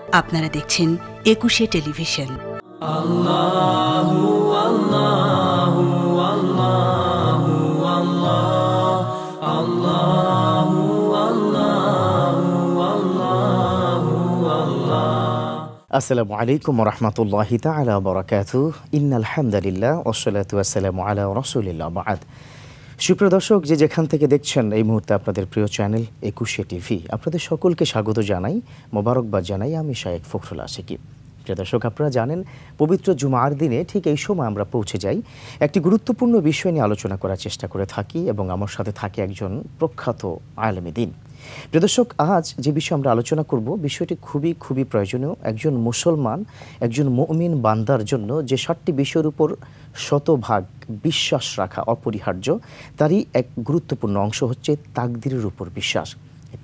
আপনারা দেখছেন একুশে টেলিভিশন। আসসালামু আলাইকুম রহমতুল্লাহি তালা বরাকাত ইন আলহামদুলিল্লাহ ওসলাতু আসসালামু আলা রসুলিল্লাহ বাদ। সুপ্রিয় দর্শক, যে যেখান থেকে দেখছেন এই মুহূর্তে আপনাদের প্রিয় চ্যানেল একুশে টিভি, আপনাদের সকলকে স্বাগত জানাই, মোবারকবাদ জানাই আমি শায়েক ফখরুল আশিকি। প্রিয় দর্শক, আপনারা জানেন, পবিত্র জুমার দিনে ঠিক এই সময় আমরা পৌঁছে যাই। একটি গুরুত্বপূর্ণ বিষয় নিয়ে আলোচনা করার চেষ্টা করে থাকি এবং আমার সাথে থাকে একজন প্রখ্যাত আলমী দিন। প্রিয় দর্শক, আজ যে বিষয়ে আমরা আলোচনা করব, বিষয়টি খুবই খুবই প্রয়োজনীয়। একজন মুসলমান, একজন মমিন বান্দার জন্য যে সাতটি বিষয়ের উপর শতভাগ বিশ্বাস রাখা অপরিহার্য, তারই এক গুরুত্বপূর্ণ অংশ হচ্ছে তাকদিরের উপর বিশ্বাস।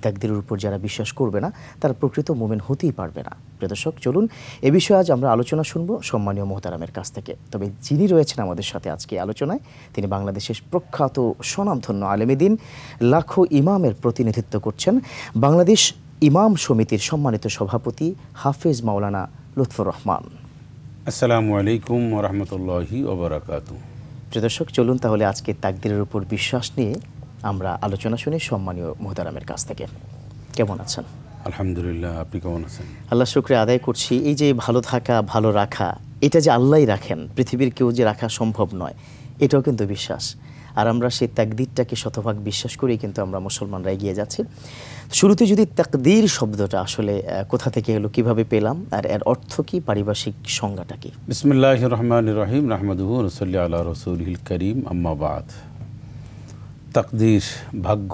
তাকদিরের উপর যারা বিশ্বাস করবে না তারা প্রকৃত মোমেন হতেই পারবে না। প্রদর্শক চলুন এ বিষয়ে আজ আমরা আলোচনা শুনব সম্মানীয় মোহতারামের কাছ থেকে। তবে যিনি রয়েছেন আমাদের সাথে আজকে আলোচনায় তিনি বাংলাদেশের প্রখ্যাত স্বনামধন্য আলেমেদিন লাখো ইমামের প্রতিনিধিত্ব করছেন বাংলাদেশ ইমাম সমিতির সম্মানিত সভাপতি হাফেজ মাওলানা লুৎফর রহমান। আসসালামু আলাইকুম রহমতুল্লাহি ওবরাকাত প্রিয় দর্শক চলুন তাহলে আজকে তাকদিরের উপর বিশ্বাস নিয়ে আমরা আলোচনা শুনি সম্মানীয় মোহতারামের কাছ থেকে। কেমন আছেন? আলহামদুলিল্লাহ আপনি কেমন আছেন? আল্লাহ শুক্রে আদায় করছি। এই যে ভালো থাকা ভালো রাখা এটা যে আল্লাহই রাখেন পৃথিবীর কেউ যে রাখা সম্ভব নয় এটাও কিন্তু বিশ্বাস। আর আমরা সেই তাকদিরটাকে শতভাগ বিশ্বাস করেই কিন্তু আমরা মুসলমানরা এগিয়ে যাচ্ছি। শুরুতে যদি তাকদির শব্দটা আসলে কোথা থেকে এলো কীভাবে পেলাম আর এর অর্থ কি পারিভাষিক সংজ্ঞাটা কি? বিসমিল্লাহ রহমান রহিম রহমদুহ রসল্লি আল্লাহ রসুল করিম আম্মাবাদ তাকদির ভাগ্য।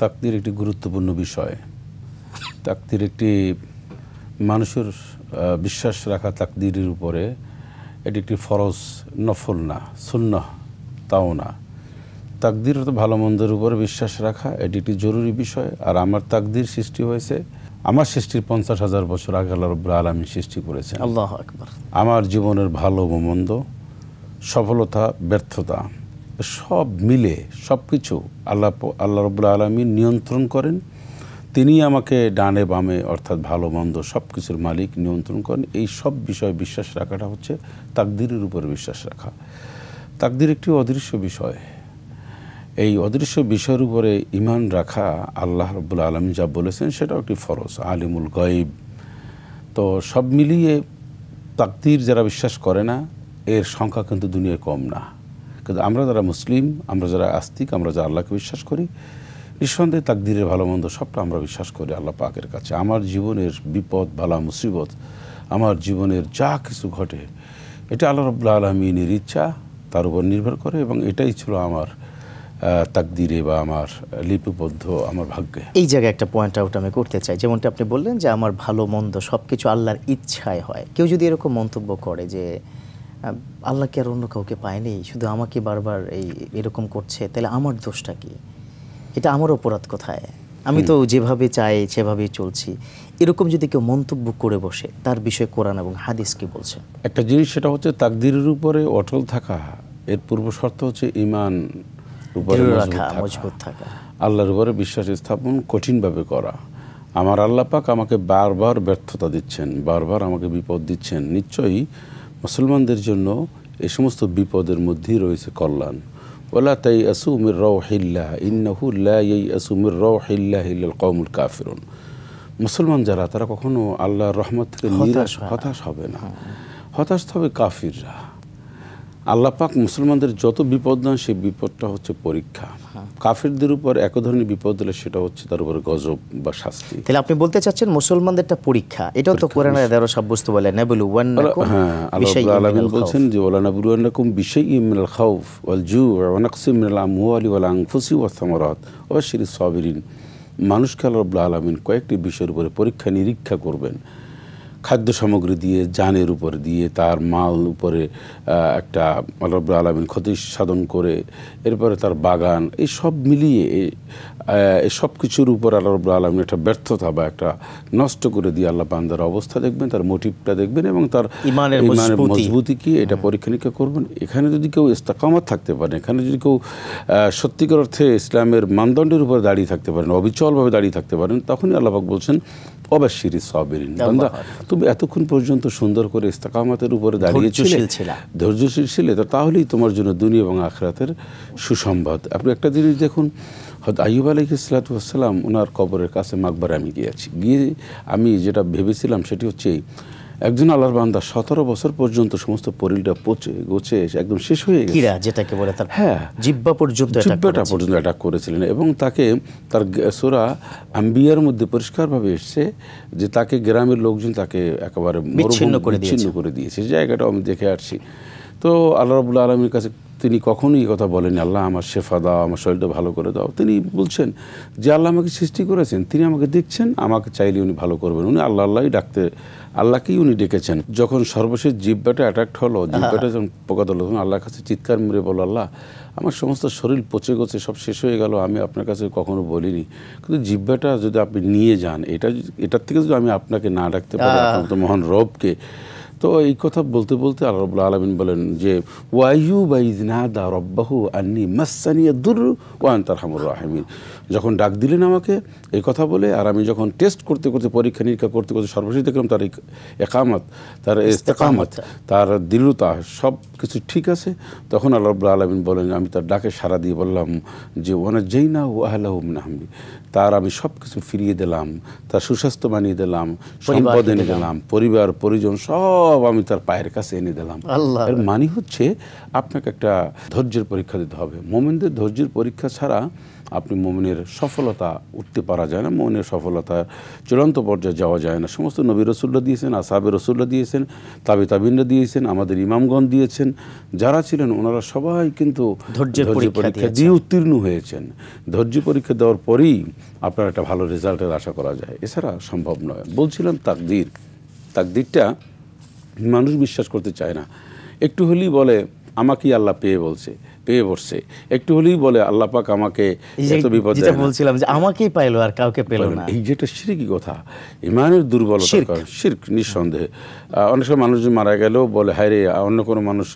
তাকদির একটি গুরুত্বপূর্ণ বিষয়। তাকদির একটি মানুষের বিশ্বাস রাখা তাকদিরের উপরে এটি একটি ফরজ নফল না শূন্য তাও না। তাকদির তো ভালো মন্দের উপরে বিশ্বাস রাখা এটি একটি জরুরি বিষয়। আর আমার তাকদির সৃষ্টি হয়েছে আমার সৃষ্টির পঞ্চাশ হাজার বছর আগে আল্লাহ রব্লা আলমী সৃষ্টি করেছেন। আল্লাহ আকবর। আমার জীবনের ভালো মন্দ সফলতা ব্যর্থতা সব মিলে, সব কিছু আল্লাহ আল্লাহ রবুল্লা আলমী নিয়ন্ত্রণ করেন। তিনি আমাকে ডানে বামে, অর্থাৎ ভালো, মন্দ সব কিছুর মালিক নিয়ন্ত্রণ করেন। এই সব বিষয়ে বিশ্বাস রাখাটা হচ্ছে তাকদিরের উপর বিশ্বাস রাখা। তাকদির একটি অদৃশ্য বিষয়। এই অদৃশ্য বিষয়ের উপরে ইমান রাখা আল্লাহ রব্বুল আলমী যা বলেছেন সেটাও একটি ফরজ, আলিমুল গয়েব। তো সব মিলিয়ে তাকদির যারা বিশ্বাস করে না, এর সংখ্যা কিন্তু দুনিয়ায় কম না। কিন্তু আমরা যারা মুসলিম, আমরা যারা আস্তিক, আমরা যারা আল্লাহকে বিশ্বাস করি, নিঃসন্দেহে তাকদিরের ভালো মন্দ সবটা আমরা বিশ্বাস করি আল্লাহ পাকের কাছে। আমার জীবনের বিপদ, বালা, মুসিবত, আমার জীবনের যা কিছু ঘটে, এটা আল্লাহ রব্লা আলমিনের ইচ্ছা, তার উপর নির্ভর করে এবং এটাই ছিল আমার তাকদিরে বা আমার লিপিবদ্ধ, আমার ভাগ্যে। এই জায়গায় একটা পয়েন্ট আউট আমি করতে চাই। যেমনটা আপনি বললেন যে আমার ভালো, মন্দ সব কিছু আল্লাহর ইচ্ছায় হয়। কেউ যদি এরকম মন্তব্য করে যে আহ, আল্লাহ কি আর অন্য কাউকে পায়নি শুধু আমাকে বারবার এই এরকম করছে তাহলে আমার দোষটা কি? এটা আমার অপরাধ কোথায়? আমি তো যেভাবে চাই সেভাবেই চলছি। এরকম যদি কেউ মন্তব্য করে বসে তার বিষয়ে কোরআন এবং হাদিস কি বলছে? একটা জিনিস সেটা হচ্ছে তাকদিরের উপরে অটল থাকা। এর পূর্ব শর্ত হচ্ছে ইমান উপরে মজবুত থাকা। মজবুত থাকা। আল্লাহর উপরে বিশ্বাস স্থাপন কঠিনভাবে করা। আমার আল্লাহ পাক আমাকে বারবার ব্যর্থতা দিচ্ছেন বারবার আমাকে বিপদ দিচ্ছেন। নিশ্চয়ই মুসলমানদের জন্য এ সমস্ত বিপদের মধ্যেই রয়েছে কল্যাণ। ওলা তাই আসুমির রহিল্লাহ ইন্নাহু লা এই আসুমির রহিল্লাহ কৌমুল কাফিরুন। মুসলমান যারা তারা কখনো আল্লাহর রহমত থেকে। হতাশ হবে না। হতাশ হবে কাফিররা। আল্লাহ পাক মুসলমানদের যত বিপদ দেন সেই বিপদটা হচ্ছে পরীক্ষা। কাফিরদের উপর এক ধরনের বিপদ দিলে সেটা হচ্ছে তার উপরে গজব বা শাস্তি। তাহলে আপনি বলতে চাচ্ছেন মুসলমানদেরটা পরীক্ষা এটাও তো কোরআনের এগারো সাব্যস্ত বলে নেবলু হ্যাঁ আল্লাহ আলামিন বলছেন যে ওয়ালা নাবলুয়ান্নাকুম বিশাইইন মিনাল খাউফ ওয়াল জু' ওয়া নাকসিম মিনাল আমওয়ালি ওয়াল আনফুসি ওয়াস সামারাত ওয়া বাশশিরিস সাবিরিন। মানুষকে আল্লাহ আলামিন কয়েকটি বিষয়ের উপরে পরীক্ষা নিরীক্ষা করবেন। খাদ্য সামগ্রী দিয়ে জানের উপর দিয়ে তার মাল উপরে একটা আল্লাহ রাব্বুল আলামিন ক্ষতি সাধন করে এরপরে তার বাগান এই সব মিলিয়ে এই, সব কিছুর উপর আল্লাহ রাব্বুল আলামিন একটা ব্যর্থতা বা একটা নষ্ট করে দিয়ে আল্লাহ বান্দার অবস্থা দেখবেন তার মোটিভটা দেখবেন এবং তার ইমানের মজবুতি। কি এটা পরীক্ষা নিরীক্ষা করবেন এখানে যদি কেউ ইস্তাকামাত থাকতে পারেন এখানে যদি কেউ সত্যিকার অর্থে ইসলামের মানদণ্ডের উপর দাঁড়িয়ে থাকতে পারেন অবিচলভাবে দাঁড়িয়ে থাকতে পারেন তখনই আল্লাহাক বলছেন অবশ্যই সাবিরিন। বান্দা তুমি এতক্ষণ পর্যন্ত সুন্দর করে ইস্তেকামাতের উপরে দাঁড়িয়েছিলে ধৈর্যশীল ছিলা। ধৈর্যশীল ছিলে তো তাহলেই তোমার জন্য দুনিয়া এবং আখরাতের সুসংবাদ। আপনি একটা জিনিস দেখুন হয়তো আইব আলহ ইসলাতাম ওনার কবরের কাছে মাকবার আমি গিয়েছি। গিয়ে আমি যেটা ভেবেছিলাম সেটি হচ্ছে একজন আল্লাহর বান্দা সতেরো বছর পর্যন্ত সমস্ত পরিলটা পচে গোছে একদম শেষ হয়ে গেছে। কিরা যেটাকে বলে তার হ্যাঁ। জিব্বা পর্যন্ত জিব্বাটা পর্যন্ত অ্যাটাক করেছিলেন এবং তাকে তার সূরা আম্বিয়ার মধ্যে পরিষ্কারভাবে এসছে যে তাকে গ্রামের লোকজন তাকে একেবারে বিচ্ছিন্ন করে বিচ্ছিন্ন করে দিয়েছে। জায়গাটা আমি দেখে আসছি। তো আল্লাহ রবুল্লা আলমীর কাছে তিনি কখনোই এই কথা বলেনি আল্লাহ আমার শেফা দাও আমার শরীরটা ভালো করে দাও। তিনি বলছেন যে আল্লাহ আমাকে সৃষ্টি করেছেন তিনি আমাকে দেখছেন আমাকে চাইলে উনি ভালো করবেন। উনি আল্লাহ আল্লাহই ডাকতে আল্লাহকেই উনি ডেকেছেন। যখন সর্বশেষ জিব্বাটা অ্যাট্রাক্ট হলো জিব্বাটা যখন পোকা ধরলো তখন আল্লাহর কাছে চিৎকার মেরে বলো আল্লাহ আমার সমস্ত শরীর পচে গেছে সব শেষ হয়ে গেল আমি আপনার কাছে কখনো বলিনি। কিন্তু জিব্বাটা যদি আপনি নিয়ে যান এটা এটার থেকে যদি আমি আপনাকে না ডাকতে পারি আপনার মহান রবকে তো এই কথা বলতে বলতে আল্লাহ রবুল্লা আলমিন বলেন যে ওয়াইউ বাইজ নাদা রব্বাহু আন্নি মাসানিয়া দুর ওয়ান তার হামুর রাহমিন। যখন ডাক দিলেন আমাকে এই কথা বলে আর আমি যখন টেস্ট করতে করতে পরীক্ষা নিরীক্ষা করতে করতে সর্বশেষ দেখলাম তার একামত তার ইস্তেকামত। তার দৃঢ়তা সব কিছু ঠিক আছে। তখন আল্লাহ আলমিন বলেন আমি তার ডাকে সাড়া দিয়ে বললাম যে ওয়ানা যেই না ও আহ্লাহ নাহমি তার আমি সব কিছু ফিরিয়ে দিলাম তার সুস্বাস্থ্য বানিয়ে দিলাম সম্পদ এনে দিলাম পরিবার পরিজন সব আমি তার পায়ের কাছে এনে দিলাম। আল্লাহ। এর মানে হচ্ছে আপনাকে একটা ধৈর্যের পরীক্ষা দিতে হবে। মোমেনদের ধৈর্যের পরীক্ষা ছাড়া আপনি মোমেনের সফলতা উঠতে পারা যায় না মোমেনের সফলতা চূড়ান্ত পর্যায়ে যাওয়া যায় না। সমস্ত নবী রসুল্লা দিয়েছেন আসাবে রসুল্লা দিয়েছেন তাবি তাবিনরা দিয়েছেন আমাদের ইমামগণ দিয়েছেন যারা ছিলেন ওনারা সবাই কিন্তু ধৈর্যের পরীক্ষা দিয়ে উত্তীর্ণ হয়েছেন। ধৈর্য পরীক্ষা দেওয়ার পরেই আপনার একটা ভালো রেজাল্টের আশা করা যায়। এছাড়া সম্ভব নয়। বলছিলাম তাকদির। তাকদিরটা মানুষ বিশ্বাস করতে চায় না। একটু হলেই বলে আমাকেই আল্লাহ পেয়ে বলছে। পেয়ে বসছে একটু হলেই বলে আল্লাহ পাক আমাকে এত বিপদ যেটা বলছিলাম যে আমাকেই পাইলো আর কাউকে পেল না। এই যেটা সিরিকি কথা ইমানের দুর্বলতা শিরক। শির্ক নিঃসন্দেহে। অনেক সময় মানুষ মারা গেলেও বলে হায় রে অন্য কোনো মানুষ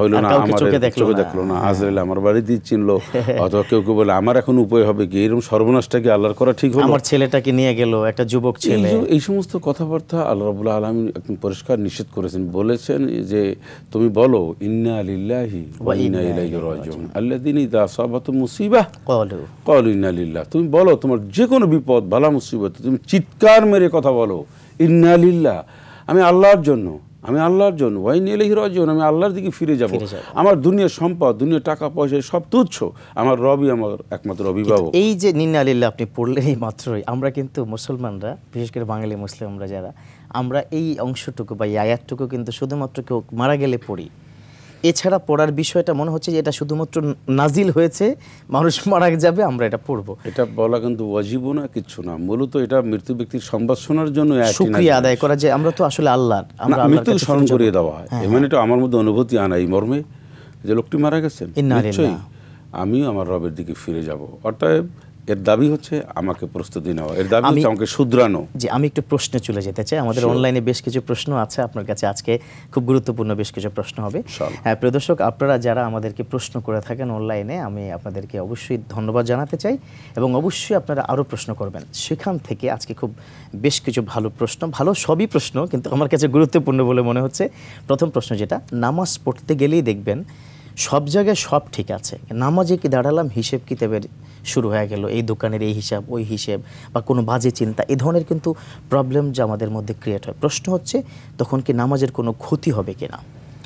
হইল না আমার চোখে দেখল না। আজরাইল আমার বাড়িতেই চিনলো অথবা কেউ কেউ বলে আমার এখন উপায় হবে কি? এরকম সর্বনাশটা কি আল্লাহর করা ঠিক হলো? আমার ছেলেটাকে নিয়ে গেল একটা যুবক ছেলে। এই সমস্ত কথাবার্তা আল্লাহ রাবুল্লাহ আলম একদম পরিষ্কার নিষেধ করেছেন। বলেছেন যে তুমি বলো ইন্না লিল্লাহি ওয়া ইন্না ইলাইহি রাজিউন। আল্লাযিনা ইযা মুসিবাহ কলু। কল ইন্নালিল্লাহ তুমি বলো তোমার যে কোনো বিপদ বালা মুসিবত তুমি চিৎকার মেরে কথা বলো ইন্নালিল্লাহ আমি আল্লাহর জন্য আমি আল্লাহর জন্য ওয়াইন এলেহি জন আমি আল্লাহর দিকে ফিরে যাব। আমার দুনিয়ার সম্পদ দুনিয়ার টাকা পয়সা সব তুচ্ছ। আমার রবি আমার একমাত্র অভিভাবক। এই যে নিন্না আলিল্লা আপনি পড়লেন এই মাত্রই আমরা কিন্তু মুসলমানরা বিশেষ করে বাঙালি মুসলিমরা আমরা যারা আমরা এই অংশটুকু বা এই আয়াতটুকু কিন্তু শুধুমাত্র কেউ মারা গেলে পড়ি। এছাড়া পড়ার বিষয়টা মনে হচ্ছে যে এটা শুধুমাত্র নাজিল হয়েছে মানুষ মারা যাবে আমরা এটা পড়ব। এটা বলা কিন্তু ওয়াজিবও না কিচ্ছু না। মূলত এটা মৃত্যু ব্যক্তির সংবাদ শোনার জন্য শুক্রিয়া আদায় করা যে আমরা তো আসলে আল্লাহর আমরা কাছে স্মরণ করিয়ে দেওয়া হয়। এ মানে এটা আমার মধ্যে অনুভূতি আনা এই মর্মে যে লোকটি মারা গেছেন। নিশ্চয়ই। আমিও আমার রবের দিকে ফিরে যাব। অর্থাৎ এর দাবি হচ্ছে আমাকে প্রস্তুতি নেওয়া। এর দাবি হচ্ছে আমাকে শুধরানো। যে আমি একটু প্রশ্নে চলে যেতে চাই। আমাদের অনলাইনে বেশ কিছু প্রশ্ন আছে। আপনার কাছে আজকে খুব গুরুত্বপূর্ণ বেশ কিছু প্রশ্ন হবে। হ্যাঁ প্রিয় দর্শক আপনারা যারা আমাদেরকে প্রশ্ন করে থাকেন অনলাইনে আমি আপনাদেরকে অবশ্যই ধন্যবাদ জানাতে চাই এবং অবশ্যই আপনারা আরও প্রশ্ন করবেন। সেখান থেকে আজকে খুব বেশ কিছু ভালো প্রশ্ন ভালো সবই প্রশ্ন কিন্তু আমার কাছে গুরুত্বপূর্ণ বলে মনে হচ্ছে। প্রথম প্রশ্ন যেটা নামাজ পড়তে গেলেই দেখবেন সব জায়গায় সব ঠিক আছে। নামাজে কি দাঁড়ালাম হিসেব কিতাবের শুরু হয়ে গেল এই দোকানের এই হিসাব ওই হিসেব বা কোনো বাজে চিন্তা এই ধরনের কিন্তু প্রবলেম যে আমাদের মধ্যে ক্রিয়েট হয়। প্রশ্ন হচ্ছে তখন কি নামাজের কোনো ক্ষতি হবে কিনা?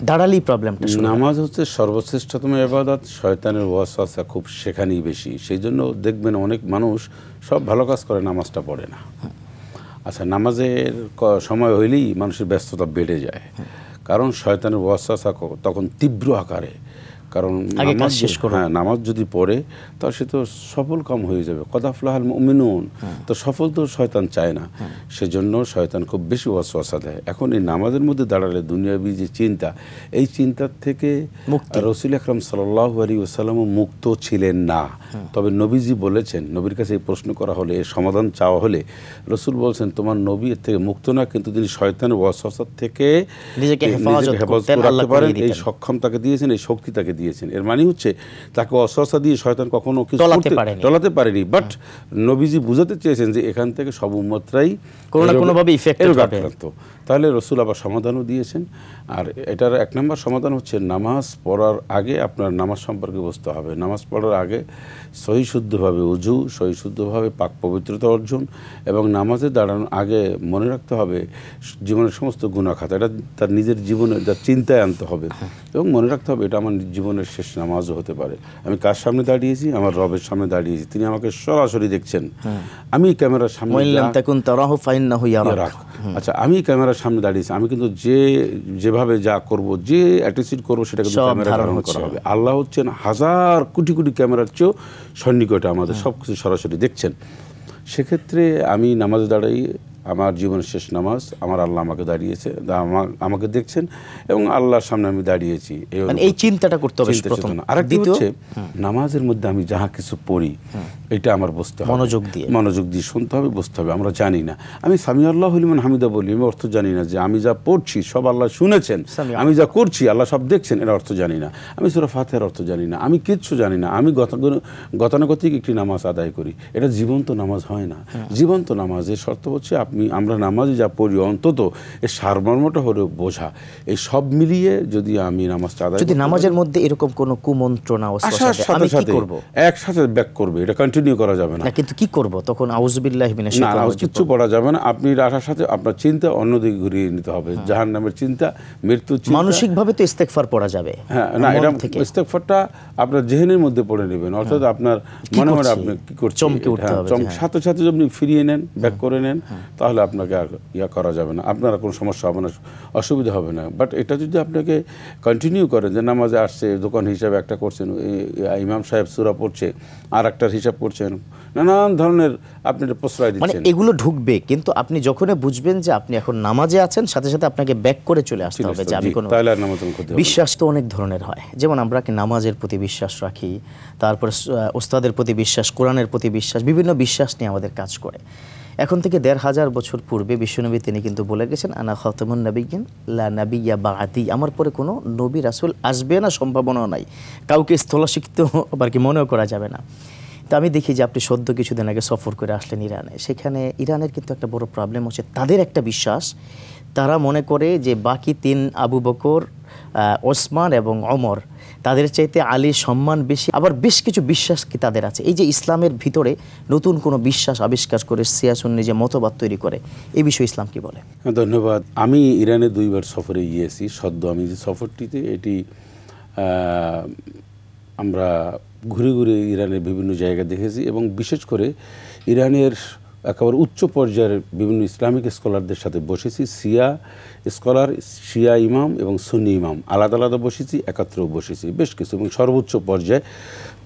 দাঁড়ালেই প্রবলেমটা নামাজ হচ্ছে সর্বশ্রেষ্ঠতম এবাদত শয়তানের ওয়াসওয়াসা খুব সেখানেই বেশি। সেই জন্য দেখবেন অনেক মানুষ সব ভালো কাজ করে নামাজটা পড়ে না। আচ্ছা নামাজের সময় হইলেই মানুষের ব্যস্ততা বেড়ে যায়। কারণ শয়তানের ওয়াসওয়াসা তখন তীব্র আকারে কারণ নামাজ শেষ যদি- হ্যাঁ নামাজ যদি পড়ে তাহলে সে তো সফল কাম হয়ে যাবে। কদাফলাহাল মুমিনুন। তো সফল তো শয়তান চায় না। সেজন্য শয়তান খুব বেশি ওয়াসওয়াসা দেয়। এখন এই নামাজের মধ্যে দাঁড়ালে দুনিয়াবি যে চিন্তা এই চিন্তার থেকে মুক্তি। রসুল আকরাম সাল্লাহ আলী ওসালামও মুক্ত ছিলেন না। তবে নবীজি বলেছেন নবীর কাছে এই প্রশ্ন করা হলে এর সমাধান চাওয়া হলে রসুল বলছেন তোমার নবী এর থেকে মুক্ত না কিন্তু তিনি শয়তানের ওয়াসওয়াসার থেকে নিজেকে হেফাজত নিজেকে হেফাজত করতেন, করে আল্লাহ রাখতে পারেন এই। সক্ষম তাকে দিয়েছেন এই শক্তি তাকে দিয়েছেন এর মানে হচ্ছে তাকে অস্বস্থা দিয়ে শয়তান কখনো কিছু টলাতে পারেনি। বাট নবীজি বুঝাতে চেয়েছেন যে এখান থেকে সব উম্মতরাই কোনো না কোনোভাবে ইফেক্ট। তাহলে রসুল আবার সমাধানও দিয়েছেন। আর এটার এক নম্বর সমাধান হচ্ছে নামাজ পড়ার আগে আপনার নামাজ সম্পর্কে বুঝতে হবে। নামাজ পড়ার আগে সহি শুদ্ধভাবে উজু সহি শুদ্ধভাবে পাক পবিত্রতা অর্জন এবং নামাজে দাঁড়ানোর আগে মনে রাখতে হবে জীবনের সমস্ত গুণাখাতা এটা তার নিজের জীবনে তার চিন্তায় আনতে হবে এবং মনে রাখতে হবে এটা আমার জীবনের শেষ নামাজও হতে পারে। আমি কার সামনে দাঁড়িয়েছি? আমার রবের সামনে দাঁড়িয়েছি। তিনি আমাকে সরাসরি দেখছেন। আমি ক্যামেরার সামনে আচ্ছা আমি ক্যামেরার সামনে দাঁড়িয়েছে। আমি কিন্তু যে যেভাবে যা করব যে অ্যাটিচিউড করব সেটা কিন্তু ক্যামেরা ধারণ করা হবে। আল্লাহ হচ্ছেন হাজার কোটি কোটি ক্যামেরার চেয়েও সন্নিকটে আমাদের সব কিছু সরাসরি দেখছেন। সেক্ষেত্রে আমি নামাজ দাঁড়াই আমার জীবনের শেষ নামাজ আমার আল্লাহ আমাকে দাঁড়িয়েছে আমাকে দেখছেন এবং আল্লাহর সামনে আমি দাঁড়িয়েছি। এই মানে চিন্তাটা করতে হবে আরেকটি হচ্ছে নামাজের মধ্যে আমি যাহা কিছু পড়ি এটা আমার বুঝতে হবে। মনোযোগ দিয়ে। মনোযোগ দিয়ে শুনতে হবে বুঝতে হবে আমরা জানি না। আমি সামি আল্লাহ হলিমান হামিদা বলি আমি অর্থ জানি না যে আমি যা পড়ছি সব আল্লাহ শুনেছেন। আমি যা করছি আল্লাহ সব দেখছেন এর অর্থ জানি না। আমি সুরা ফাতেহার অর্থ জানি না। আমি কিচ্ছু জানি না। আমি গতানুগতিক একটি নামাজ আদায় করি। এটা জীবন্ত নামাজ হয় না। জীবন্ত নামাজের শর্ত হচ্ছে আপনি আমরা নামাজে যা পড়ি অন্তত এর সারমর্মটা হলো বোঝা। এই সব মিলিয়ে যদি আমি নামাজটা আদায় যদি নামাজের মধ্যে এরকম কোনো কুমন্ত্রণা আসার সাথে সাথে করব? একসাথে ব্যাক করবে এটা কন্টিনিউ করা যাবে না। কিন্তু কি করব? তখন আউযুবিল্লাহি মিনাশ শাইতানির রাজিম। কিচ্ছু পড়া যাবে না। আপনি আসার সাথে আপনার চিন্তা অন্যদিকে ঘুরিয়ে নিতে হবে। জাহান নামের চিন্তা মৃত্যু চিন্তা। মানসিকভাবে তো ইস্তেগফার পড়া যাবে। হ্যাঁ না এটা ইস্তেগফারটা আপনার জেহেনের মধ্যে পড়ে নেবেন। অর্থাৎ আপনার মনে মনে আপনি কি করছেন চমকে উঠতে হবে হ্যাঁ। সাথে সাথে যদি আপনি ফিরিয়ে নেন ব্যাক করে নেন তাহলে আপনাকে আর ইয়া করা যাবে না। আপনার কোনো সমস্যা হবে না অসুবিধা হবে না। বাট এটা যদি আপনাকে কন্টিনিউ করেন যে নামাজে আসছে দোকান হিসাবে একটা করছেন ইমাম সাহেব সুরা পড়ছে আর একটার হিসাব করছেন নানান ধরনের আপনি প্রশ্রয় মানে দিচ্ছেন। এগুলো ঢুকবে কিন্তু আপনি যখনই বুঝবেন যে আপনি এখন নামাজে আছেন সাথে সাথে আপনাকে ব্যাক করে চলে আসতে হবে যে আমি কোনো বিশ্বাস তো অনেক ধরনের হয়। যেমন আমরা কি নামাজের প্রতি বিশ্বাস রাখি তারপরে ওস্তাদের প্রতি বিশ্বাস কোরআনের প্রতি বিশ্বাস বিভিন্ন বিশ্বাস নিয়ে আমাদের কাজ করে। এখন থেকে দেড় হাজার বছর পূর্বে বিশ্বনবী তিনি কিন্তু বলে গেছেন, আনা খতমুন নবীন লা নাবিয়া বাআতি আমার পরে কোনো নবী, রাসূল আসবে না, সম্ভাবনাও নাই। কাউকে স্থলাশিক্ত আবার কি মনেও করা যাবে না। তা আমি দেখি যে আপনি সদ্য কিছুদিন আগে সফর করে আসলেন ইরানে। সেখানে ইরানের কিন্তু একটা বড় প্রবলেম হচ্ছে, তাদের একটা বিশ্বাস। তারা মনে করে যে বাকি তিন আবু বকর ওসমান এবং অমর তাদের চাইতে আলীর সম্মান বেশি, আবার বেশ কিছু বিশ্বাস কি তাদের আছে? এই যে ইসলামের ভিতরে নতুন কোনো বিশ্বাস আবিষ্কার করে সিয়াসুন্নি যে মতবাদ তৈরি করে, এই বিষয়ে ইসলাম কি বলে? ধন্যবাদ। আমি ইরানে দুইবার সফরে গিয়েছি, সদ্য আমি যে সফরটিতে এটি আমরা ঘুরে ঘুরে ইরানের বিভিন্ন জায়গা দেখেছি এবং বিশেষ করে ইরানের একেবারে উচ্চ পর্যায়ের বিভিন্ন ইসলামিক স্কলারদের সাথে বসেছি। সিয়া স্কলার, শিয়া ইমাম এবং সুন্নি ইমাম। আলাদা আলাদা বসেছি, একাত্রেও বসেছি। বেশ কিছু এবং সর্বোচ্চ পর্যায়ে।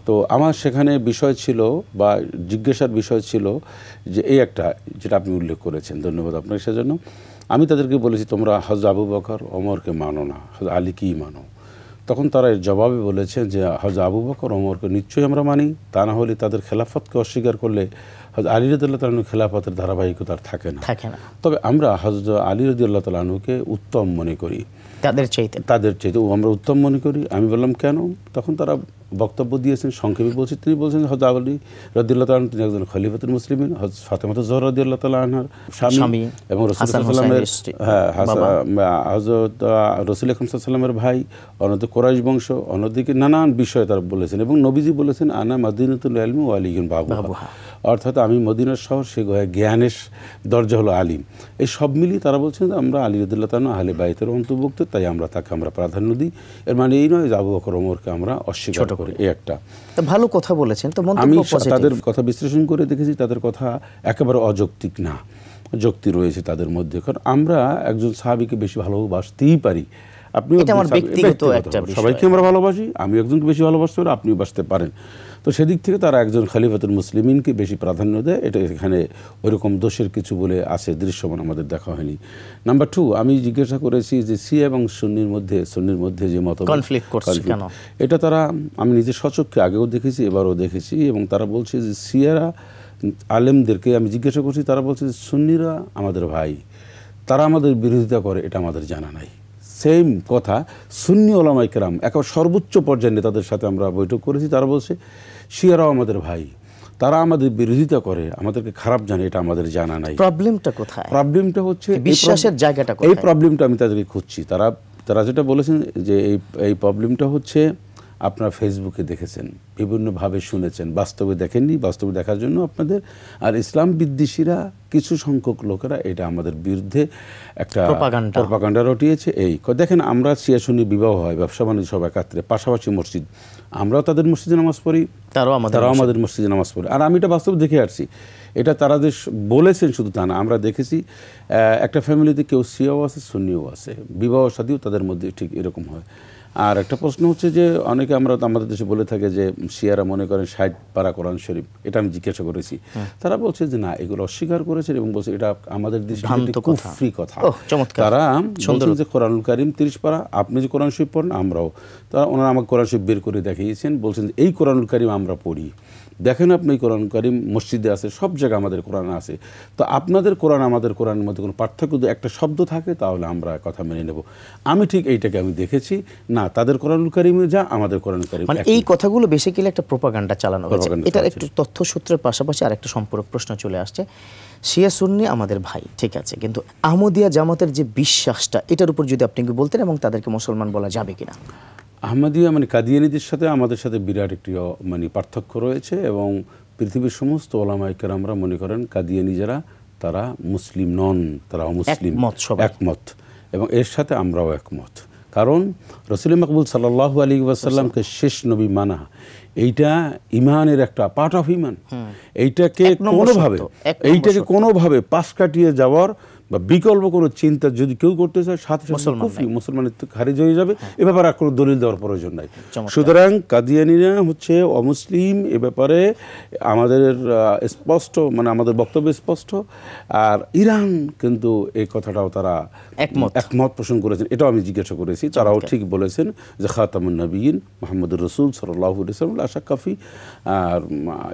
তো আমার সেখানে বিষয় ছিল বা জিজ্ঞাসার বিষয় ছিল যে এই একটা, যেটা আপনি উল্লেখ করেছেন। ধন্যবাদ আপনাকে সেজন্য। আমি তাদেরকে বলেছি, তোমরা হজ আবু বকর অমরকে মানো না। হজ আলীকেই মানো। তখন তারা এর জবাবে বলেছেন যে হজ আবু বকর অমরকে নিশ্চয়ই আমরা মানি। তা না হলে তাদের খেলাফতকে অস্বীকার করলে হজ আলী রদুল্লাহ তালন খেলাফতের ধারাবাহিকতা থাকে না। থাকে না। তবে আমরা হজরত আলী রদুল্লাহ তালুকে উত্তম মনে করি। তাদের চাইতে। তাদের চাইতে ও আমরা উত্তম মনে করি। আমি বললাম কেন? তখন তারা বক্তব্য দিয়েছেন সংক্ষেপে বলছি তিনি বলছেন হজ আলী রদুল্লাহ তালন তিনি একজন খলিফতুল মুসলিমিন হজ ফাতেমাত জহর রদিউল্লাহ তাল আনহার স্বামী এবং হ্যাঁ হজরত রসুল আকরম সাল্লামের ভাই অন্যদিকে কোরাইশ বংশ অন্যদিকে নানান বিষয় তারা বলেছেন এবং নবীজি বলেছেন আনা মাদিনাতুল আলম ও আলিগুন বাবু অর্থাৎ আমি মদিনার শহর সে গয়া- জ্ঞানের দরজা হলো আলিম। এই সব মিলিয়ে তারা বলছেন যে আমরা আলী রদুল্লাহ তানো আহলে বাইতের অন্তর্ভুক্ত তাই আমরা তাকে আমরা প্রাধান্য দিই। এর মানে এই নয় যে আবু বকর ওমরকে আমরা অস্বীকার করি এই একটা। ভালো কথা বলেছেন তো আমি তাদের কথা বিশ্লেষণ করে দেখেছি তাদের কথা একেবারে অযৌক্তিক না। যুক্তি রয়েছে তাদের মধ্যে কারণ আমরা একজন সাহাবিকে বেশি ভালোবাসতেই পারি। আপনি। সবাইকে আমরা ভালোবাসি আমি একজনকে বেশি ভালোবাসতে পারি আপনিও বাসতে পারেন। তো সেদিক থেকে তারা একজন খালিফাতুল মুসলিমিনকে বেশি প্রাধান্য দেয়। এটা এখানে ওইরকম দোষের কিছু বলে আছে দৃশ্যমান আমাদের দেখা হয়নি। নাম্বার টু আমি জিজ্ঞাসা করেছি যে সি এবং সুন্নির মধ্যে সুন্নির মধ্যে যে মত? এটা তারা আমি নিজের সচক্ষে আগেও দেখেছি এবারও দেখেছি এবং তারা বলছে যে সিয়ারা আলেমদেরকে আমি জিজ্ঞাসা করছি তারা বলছে যে সুন্নিরা আমাদের ভাই তারা আমাদের বিরোধিতা করে এটা আমাদের জানা নাই। সেম কথা সুন্নি ওলামাই কেরাম একেবারে সর্বোচ্চ পর্যায়ের নেতাদের সাথে আমরা বৈঠক করেছি তারা বলছে শিয়ারাও আমাদের ভাই। তারা আমাদের বিরোধিতা করে আমাদেরকে খারাপ জানে এটা আমাদের জানা নাই। প্রবলেমটা কোথায়? প্রবলেমটা হচ্ছে বিশ্বাসের জায়গাটা এই প্রবলেমটা আমি তাদেরকে খুঁজছি। তারা তারা যেটা বলেছেন যে এই এই প্রবলেমটা হচ্ছে আপনারা ফেসবুকে দেখেছেন বিভিন্নভাবে শুনেছেন বাস্তবে দেখেননি বাস্তবে দেখার জন্য আপনাদের আর ইসলাম বিদ্বেষীরা কিছু সংখ্যক লোকেরা এটা আমাদের বিরুদ্ধে একটা। প্রপাগান্ডা। রটিয়েছে এই। দেখেন আমরা সিয়াসুনি বিবাহ হয় ব্যবসা বাণিজ্য সব একাত্রে পাশাপাশি মসজিদ আমরাও তাদের মসজিদে নামাজ পড়ি তারাও আমাদের তারাও আমাদের মসজিদে নামাজ পড়ি। আর আমি এটা বাস্তব দেখে আসছি এটা তারা যে বলেছেন শুধু তা না আমরা দেখেছি একটা ফ্যামিলিতে কেউ সিয়াও আছে সুন্নিও আছে বিবাহ সাথীও তাদের মধ্যে ঠিক এরকম হয়। আর একটা প্রশ্ন হচ্ছে যে অনেকে আমরা আমাদের দেশে বলে থাকে যে শিয়ারা মনে করেন ষাট পারা কোরআন শরীফ এটা আমি জিজ্ঞাসা করেছি তারা বলছে যে না এগুলো অস্বীকার করেছেন এবং বলছে এটা আমাদের। কুফরি কথা। তারা। বলছেন যে কোরআনুল করিম তিরিশ পারা আপনি যে কোরআন শরীফ পড়েন আমরাও তারা ওনারা আমাকে কোরআন শরীফ বের করে দেখিয়েছেন বলছেন এই কোরআনুল করিম আমরা পড়ি দেখেন আপনি কোরআন কারিম মসজিদে আছে সব জায়গায় আমাদের কোরআন আছে। তো আপনাদের কোরআন আমাদের কোরআনের মধ্যে কোনো পার্থক্য যদি একটা শব্দ থাকে তাহলে আমরা কথা মেনে নেব। আমি ঠিক এইটাকে আমি দেখেছি না তাদের কোরআনুল কারিমে যা আমাদের কোরআনুল কারিম মানে এই কথাগুলো বেশি বেসিক্যালি একটা প্রোপাগান্ডা চালানো হয়েছে। এটার একটু তথ্য সূত্রের পাশাপাশি আর একটা সম্পূরক প্রশ্ন চলে আসছে। শিয়া সুন্নি আমাদের ভাই ঠিক আছে কিন্তু আহমদিয়া জামাতের যে বিশ্বাসটা এটার উপর যদি আপনি একটু বলতেন এবং তাদেরকে মুসলমান বলা যাবে কিনা। আহমদিয়া মানে কাদিয়ানিদের সাথে আমাদের সাথে বিরাট একটি মানে পার্থক্য রয়েছে এবং পৃথিবীর সমস্ত ওলামাইকার আমরা মনে করেন কাদিয়ানি যারা তারা মুসলিম নন তারা অমুসলিম। একমত এবং এর সাথে আমরাও একমত। কারণ রসুল মকবুল সাল্লাহ আলী ওয়াসাল্লামকে শেষ নবী মানা এইটা ইমানের একটা পার্ট অফ ইমান এইটাকে কোনোভাবে এইটাকে কোনোভাবে পাশ কাটিয়ে যাওয়ার বা বিকল্প কোনো চিন্তা যদি কেউ করতে চায় সাথে সাথে কুফরি মুসলমানের তো খারিজ হয়ে যাবে। এ ব্যাপারে আর কোনো দলিল দেওয়ার প্রয়োজন নাই। সুতরাং কাদিয়ানিরা হচ্ছে অমুসলিম এ ব্যাপারে আমাদের স্পষ্ট মানে আমাদের বক্তব্য স্পষ্ট। আর ইরান কিন্তু এই কথাটাও তারা একমত। একমত পোষণ করেছেন। এটাও আমি জিজ্ঞাসা করেছি। তারাও ঠিক বলেছেন যে খাতামুন নবীন মোহাম্মদুর রসুল সাল্লাহ ইসলাম আশা কাফি। আর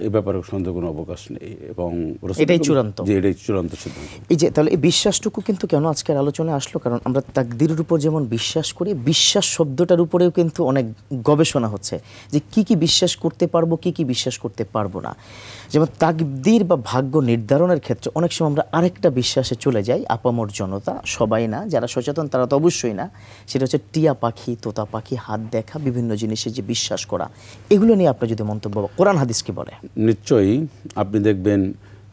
এ ব্যাপারে সন্দেহ কোনো অবকাশ নেই। এবং এটাই চূড়ান্ত। যে এটাই চূড়ান্ত সিদ্ধান্ত। এই যে তাহলে এই বিশ্বাসটুকু কিন্তু কেন আজকের আলোচনায় আসলো? কারণ আমরা তাকদিরের উপর যেমন বিশ্বাস করি, বিশ্বাস শব্দটার উপরেও কিন্তু অনেক গবেষণা হচ্ছে যে কি কি বিশ্বাস করতে পারব, কি কি বিশ্বাস করতে পারব না। যেমন তাকদির বা ভাগ্য নির্ধারণের ক্ষেত্রে অনেক সময় আমরা আরেকটা বিশ্বাসে চলে যাই, আপামর জনতা, সবাই না, যারা সচেতন তারা তো অবশ্যই না। সেটা হচ্ছে টিয়া পাখি, তোতা পাখি, হাত দেখা, বিভিন্ন জিনিসে যে বিশ্বাস করা। এগুলো নিয়ে আপনি যদি মন্তব্য, কোরআন হাদিস কি বলে। নিশ্চয়ই আপনি দেখবেন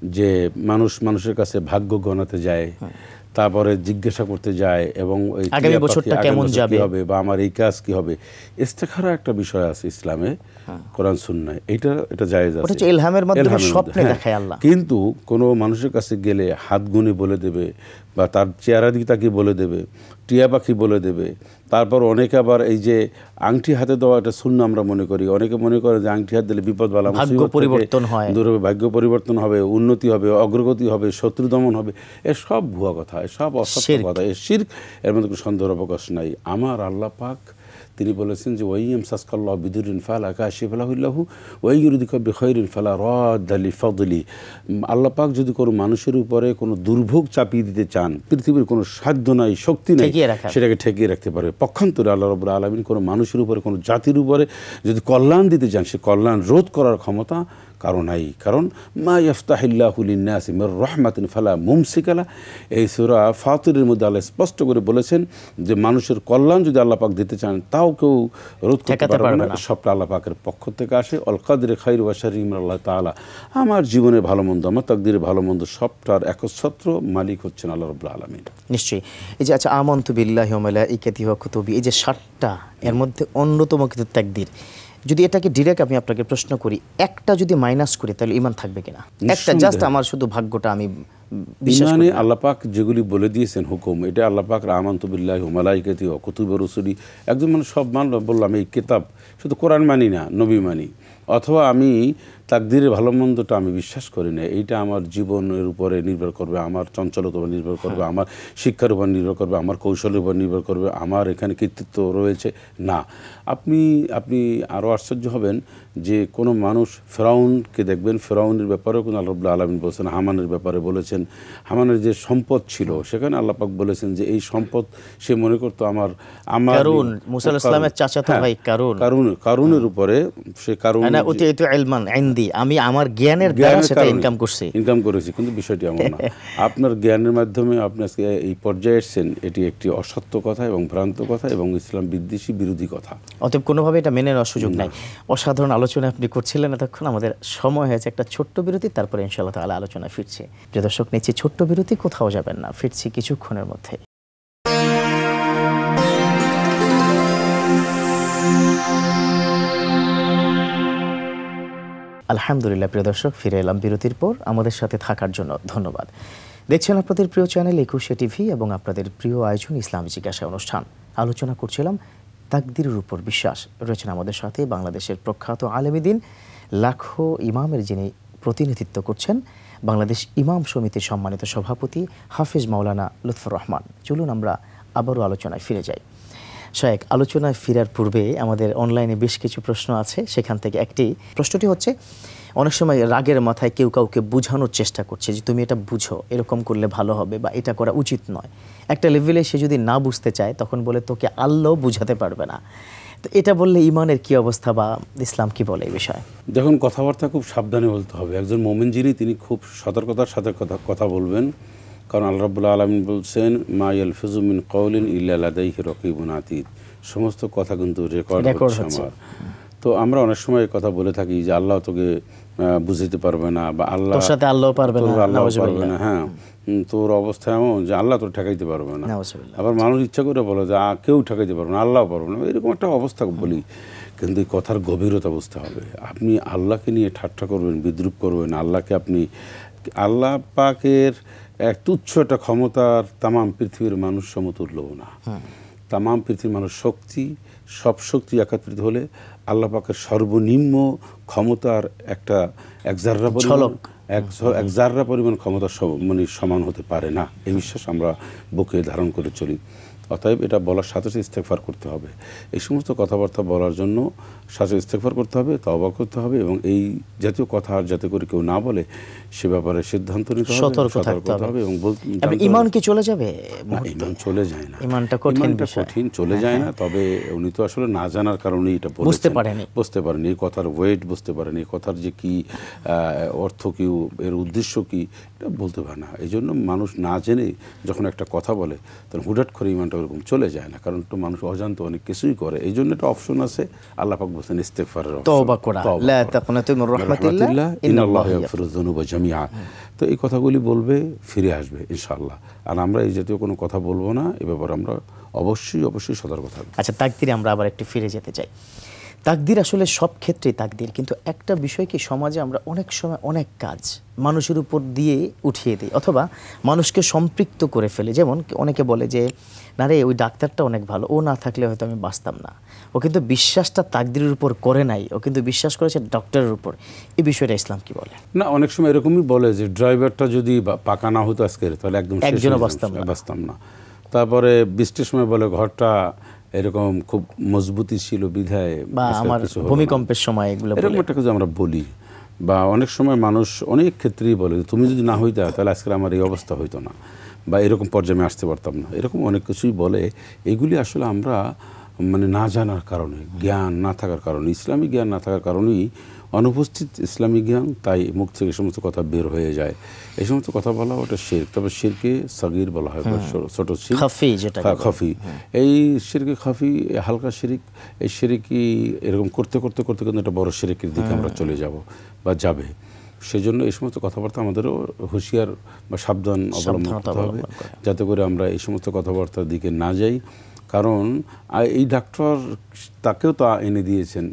যে মানুষ মানুষের কাছে ভাগ্য গণাতে যায় তারপরে জিজ্ঞাসা করতে যায় এবং আগামী বছরটা কেমন যাবে? হবে বা আমার এই কাজ কি হবে ইস্তেখারা একটা বিষয় আছে ইসলামে কোরআন সুন্নায় এটা এটা জায়েজ আছে ওটা ইলহামের মাধ্যমে স্বপ্নে হ্যাঁ। দেখায় আল্লাহ। কিন্তু কোনো মানুষের কাছে গেলে হাত গুনে বলে দেবে বা তার চেহারা দিকে তাকে বলে দেবে টিয়া পাখি বলে দেবে তারপর অনেকে আবার এই যে আংটি হাতে দেওয়া একটা শূন্য আমরা মনে করি। অনেকে মনে করে যে আংটি হাত দিলে বিপদ বালা ভাগ্য পরিবর্তন হয়। দূর হবে ভাগ্য পরিবর্তন হবে উন্নতি হবে অগ্রগতি হবে শত্রু দমন হবে এ সব ভুয়া কথা এ সব অসত্য কথা এ শির্ক এর মধ্যে কোনো সন্দেহের অবকাশ নাই। আমার আল্লাহ পাক তিনি বলেছেন যে ওয়াইম সাসকাল্লাহ বিদুরিন ফালা কাশিফালাহুল্লাহু কবি খৈরিন ফালা রদালি ফদলি আল্লাহ পাক যদি কোনো মানুষের উপরে কোনো দুর্ভোগ চাপিয়ে দিতে চান পৃথিবীর কোনো সাধ্য নাই শক্তি নাই সেটাকে ঠেকিয়ে রাখতে পারবে পক্ষান্তরে আল্লাহ রবুল্লা আলমিন কোনো মানুষের উপরে কোনো জাতির উপরে যদি কল্যাণ দিতে চান সে কল্যাণ রোধ করার ক্ষমতা কারও নাই। কারণ মা ইফতাহিল্লাহুলিনাসি মির রহমাতিন ফালা মুমসিকালা। এই সুরা ফাতিরের মধ্যে আল্লাহ স্পষ্ট করে বলেছেন যে মানুষের কল্যাণ যদি আল্লাহ পাক দিতে চান তাও কেউ রোধ করতে পারবে না। সবটা আল্লাহ পাকের পক্ষ থেকে আসে অল কাদরে খাইর ওয়াশারিম আল্লাহ তাআলা। আমার জীবনের ভালো মন্দ আমার তাকদিরের ভালো মন্দ সবটার একচ্ছত্র মালিক হচ্ছেন আল্লাহ রবুল্লা আলমিন। নিশ্চয়ই। এই যে আচ্ছা আমন্ত বিল্লাহ ওয়া মালাইকাতিহি ওয়া কুতুবি এই যে সাতটা এর মধ্যে অন্যতম কিন্তু তাকদির। যদি এটাকে ডিরেক্ট আমি আপনাকে প্রশ্ন করি একটা যদি মাইনাস করি তাহলে ইমান থাকবে কিনা? একটা জাস্ট আমার শুধু ভাগ্যটা আমি ইমানে করি না। আল্লাহ পাক যেগুলি বলে দিয়েছেন হুকুম এটা আল্লাপাক পাক রামান্তবিল্লাহ মালাইকাতি ও কুতুব রসুলি একজন মানে সব মান বললাম এই কিতাব শুধু কোরআন মানি না নবী মানি। অথবা আমি তাকদিরের ভালো মন্দটা আমি বিশ্বাস করি না। এইটা আমার জীবনের উপরে নির্ভর করবে আমার চঞ্চলতার উপর নির্ভর করবে আমার শিক্ষার উপর নির্ভর করবে আমার কৌশলের উপর নির্ভর করবে আমার এখানে কৃতিত্ব রয়েছে। না আপনি আপনি আরও আশ্চর্য হবেন যে কোনো মানুষ ফেরাউনকে দেখবেন ফেরাউনের ব্যাপারেও কোনো আল্লাহ আলমিন বলছেন হামানের ব্যাপারে বলেছেন। হামানের যে সম্পদ ছিল সেখানে আল্লাপাক বলেছেন যে এই সম্পদ সে মনে করতো আমার আমার কারুন, মুসা আলাইহিস সালামের চাচাতো হ্যাঁ, ভাই কারুন। কারুন কারুনের উপরে সে কারুন আইন্দি আমি আমার জ্ঞানের দ্বারা সেটা ইনকাম করছি। ইনকাম করেছি কিন্তু বিষয়টি এমন না। আপনার জ্ঞানের মাধ্যমে আপনি আজকে এই পর্যায়ে এসেছেন এটি একটি অসত্য কথা এবং ভ্রান্ত কথা এবং ইসলাম বিদ্বেষী বিরোধী কথা। অতএব কোনোভাবে এটা মেনে নেওয়ার সুযোগ নাই। অসাধারণ আলোচনা আপনি করছিলেন এতক্ষণ আমাদের সময় হয়েছে একটা ছোট্ট বিরতি তারপরে ইনশাআল্লাহ তাআলা আলোচনা ফিরছে। প্রিয় দর্শক নিচ্ছি ছোট্ট বিরতি কোথাও যাবেন না ফিরছি কিছুক্ষণের মধ্যে আলহামদুলিল্লাহ, প্রিয় দর্শক, ফিরে এলাম বিরতির পর। আমাদের সাথে থাকার জন্য ধন্যবাদ। দেখছেন আপনাদের প্রিয় চ্যানেল একুশে টিভি এবং আপনাদের প্রিয় আয়োজন ইসলামী জিজ্ঞাসা অনুষ্ঠান। আলোচনা করছিলাম তাকদিরের উপর বিশ্বাস। রয়েছেন আমাদের সাথে বাংলাদেশের প্রখ্যাত আলেমিদিন লাখো ইমামের যিনি প্রতিনিধিত্ব করছেন, বাংলাদেশ ইমাম সমিতির সম্মানিত সভাপতি হাফিজ মাওলানা লুৎফর রহমান। চলুন আমরা আবারও আলোচনায় ফিরে যাই। শায়েক আলোচনায় ফেরার পূর্বে আমাদের অনলাইনে বেশ কিছু প্রশ্ন আছে। সেখান থেকে একটি প্রশ্নটি হচ্ছে, অনেক সময় রাগের মাথায় কেউ কাউকে বোঝানোর চেষ্টা করছে যে, তুমি এটা বুঝো, এরকম করলে ভালো হবে বা এটা করা উচিত নয়। একটা লেভেলে সে যদি না বুঝতে চায়, তখন বলে, তোকে আল্লাহ বুঝাতে পারবে না। তো এটা বললে ইমানের কি অবস্থা বা ইসলাম কি বলে এই বিষয়ে? দেখুন, কথাবার্তা খুব সাবধানে বলতে হবে। একজন মোমেন যিনি, তিনি খুব সতর্কতার সাথে কথা কথা বলবেন। কারণ আল্লাহ রাবুল্লাহ আলমিন বলছেন মা ইয়াল ফিজুমিন কৌলিন ইল্লাহি রকিবুন আতিদ। সমস্ত কথা কিন্তু রেকর্ড হচ্ছে। আমার। তো আমরা অনেক সময় এই কথা বলে থাকি যে আল্লাহ তোকে আহ, বুঝাইতে পারবে না বা আল্লাহ তোর সাথে আল্লাহ পারবে না, আল্লাহ পারবে না হ্যাঁ। তোর অবস্থা এমন যে আল্লাহ তোর ঠেকাইতে পারবে না। আবার মানুষ ইচ্ছা করে বলে যে আ, কেউ ঠেকাইতে পারবে না আল্লাহ পারবে না। এরকম একটা অবস্থা বলি। কিন্তু এই কথার গভীরতা বুঝতে হবে। আপনি আল্লাহকে নিয়ে ঠাট্টা করবেন বিদ্রুপ করবেন আল্লাহকে আপনি আল্লাহ পাকের এক তুচ্ছ একটা ক্ষমতার তামাম পৃথিবীর মানুষ সমতুল্যও না। তামাম পৃথিবীর মানুষ শক্তি সব শক্তি একাত্রিত হলে আল্লাহ পাকের সর্বনিম্ন ক্ষমতার একটা এক জার্রা পরিমাণ এক জাররা পরিমাণ ক্ষমতা মানে সমান হতে পারে না। এই বিশ্বাস আমরা বুকে ধারণ করে চলি। অতএব এটা বলার সাথে সাথে ইস্তেকফার করতে হবে। এই সমস্ত কথাবার্তা বলার জন্য সাথে ইস্তেকফার করতে হবে তবা করতে হবে এবং এই জাতীয় কথা আর যাতে করে কেউ না বলে সে ব্যাপারে সিদ্ধান্ত নিতে হবে সতর্ক থাকতে হবে। এবং ইমান কি চলে যাবে? ইমান চলে যায় না। ইমানটা কঠিন। কঠিন চলে যায় না। তবে উনি তো আসলে না জানার কারণেই এটা। বুঝতে পারেনি। বুঝতে পারেনি। এই কথার ওয়েট বুঝতে পারেনি। এই কথার যে কি অর্থ কি এর উদ্দেশ্য কি এটা বলতে পারে না। এই জন্য মানুষ না জেনে যখন একটা কথা বলে তখন হুডাট করে ইমানটা ওরকম চলে যায় না। কারণ তো মানুষ অজান্ত অনেক কিছুই করে। এই জন্য একটা অপশন আছে আল্লাহ বলছেন option। তওবা করা। লা তাকনাতু মির রাহমাতিল্লাহ, ইন্নাল্লাহ যুনুবা জামিআ। তো এই কথাগুলি বলবে ফিরে আসবে ইনশাআল্লাহ আর আমরা এই জাতীয় কোনো কথা বলব না এ ব্যাপারে আমরা অবশ্যই অবশ্যই সতর্ক থাকব আচ্ছা তাকদিরে আমরা আবার একটু ফিরে যেতে চাই তাকদির আসলে সব ক্ষেত্রেই তাকদির কিন্তু একটা বিষয় কি সমাজে আমরা অনেক সময় অনেক কাজ মানুষের উপর দিয়ে উঠিয়ে দিই অথবা মানুষকে সম্পৃক্ত করে ফেলে। যেমন অনেকে বলে যে না রে ওই ডাক্তারটা অনেক ভালো ও না থাকলে হয়তো আমি বাঁচতাম না। ও কিন্তু বিশ্বাসটা তাকদিরের উপর করে নাই ও কিন্তু বিশ্বাস করেছে ডক্টরের উপর। এই বিষয়টা ইসলাম কি বলে? না অনেক সময় এরকমই বলে যে ড্রাইভারটা যদি পাকা না হতো আজকের তাহলে একদম একজনও বাঁচতাম না। বাঁচতাম না। তারপরে বৃষ্টির সময় বলে ঘরটা এরকম খুব মজবুতি ছিল বিধায় বা আমার। ভূমিকম্পের সময় এগুলো এরকম একটা কিছু আমরা বলি। বা অনেক সময় মানুষ অনেক ক্ষেত্রেই বলে তুমি যদি না হইতা তাহলে আজকে আমার এই অবস্থা হইতো না। বা এরকম পর্যায়ে আসতে পারতাম না। এরকম অনেক কিছুই বলে। এগুলি আসলে আমরা মানে না জানার কারণে জ্ঞান না থাকার কারণে ইসলামী জ্ঞান না থাকার কারণেই অনুপস্থিত ইসলামী জ্ঞান তাই মুখ থেকে এই সমস্ত কথা বের হয়ে যায়। এই সমস্ত কথা বলা ওটা শের তবে শেরকে সগির বলা হয় ছোট শির। খাফি এই শিরকে খাফি হালকা শিরিক এই শিরিকি এরকম করতে করতে করতে কিন্তু একটা বড় শিরিকের দিকে আমরা চলে যাব বা যাবে। সেই জন্য এই সমস্ত কথাবার্তা আমাদেরও হুঁশিয়ার বা সাবধান অবলম্বন করতে হবে যাতে করে আমরা এই সমস্ত কথাবার্তার দিকে না যাই। কারণ এই ডাক্তার তাকেও তা এনে দিয়েছেন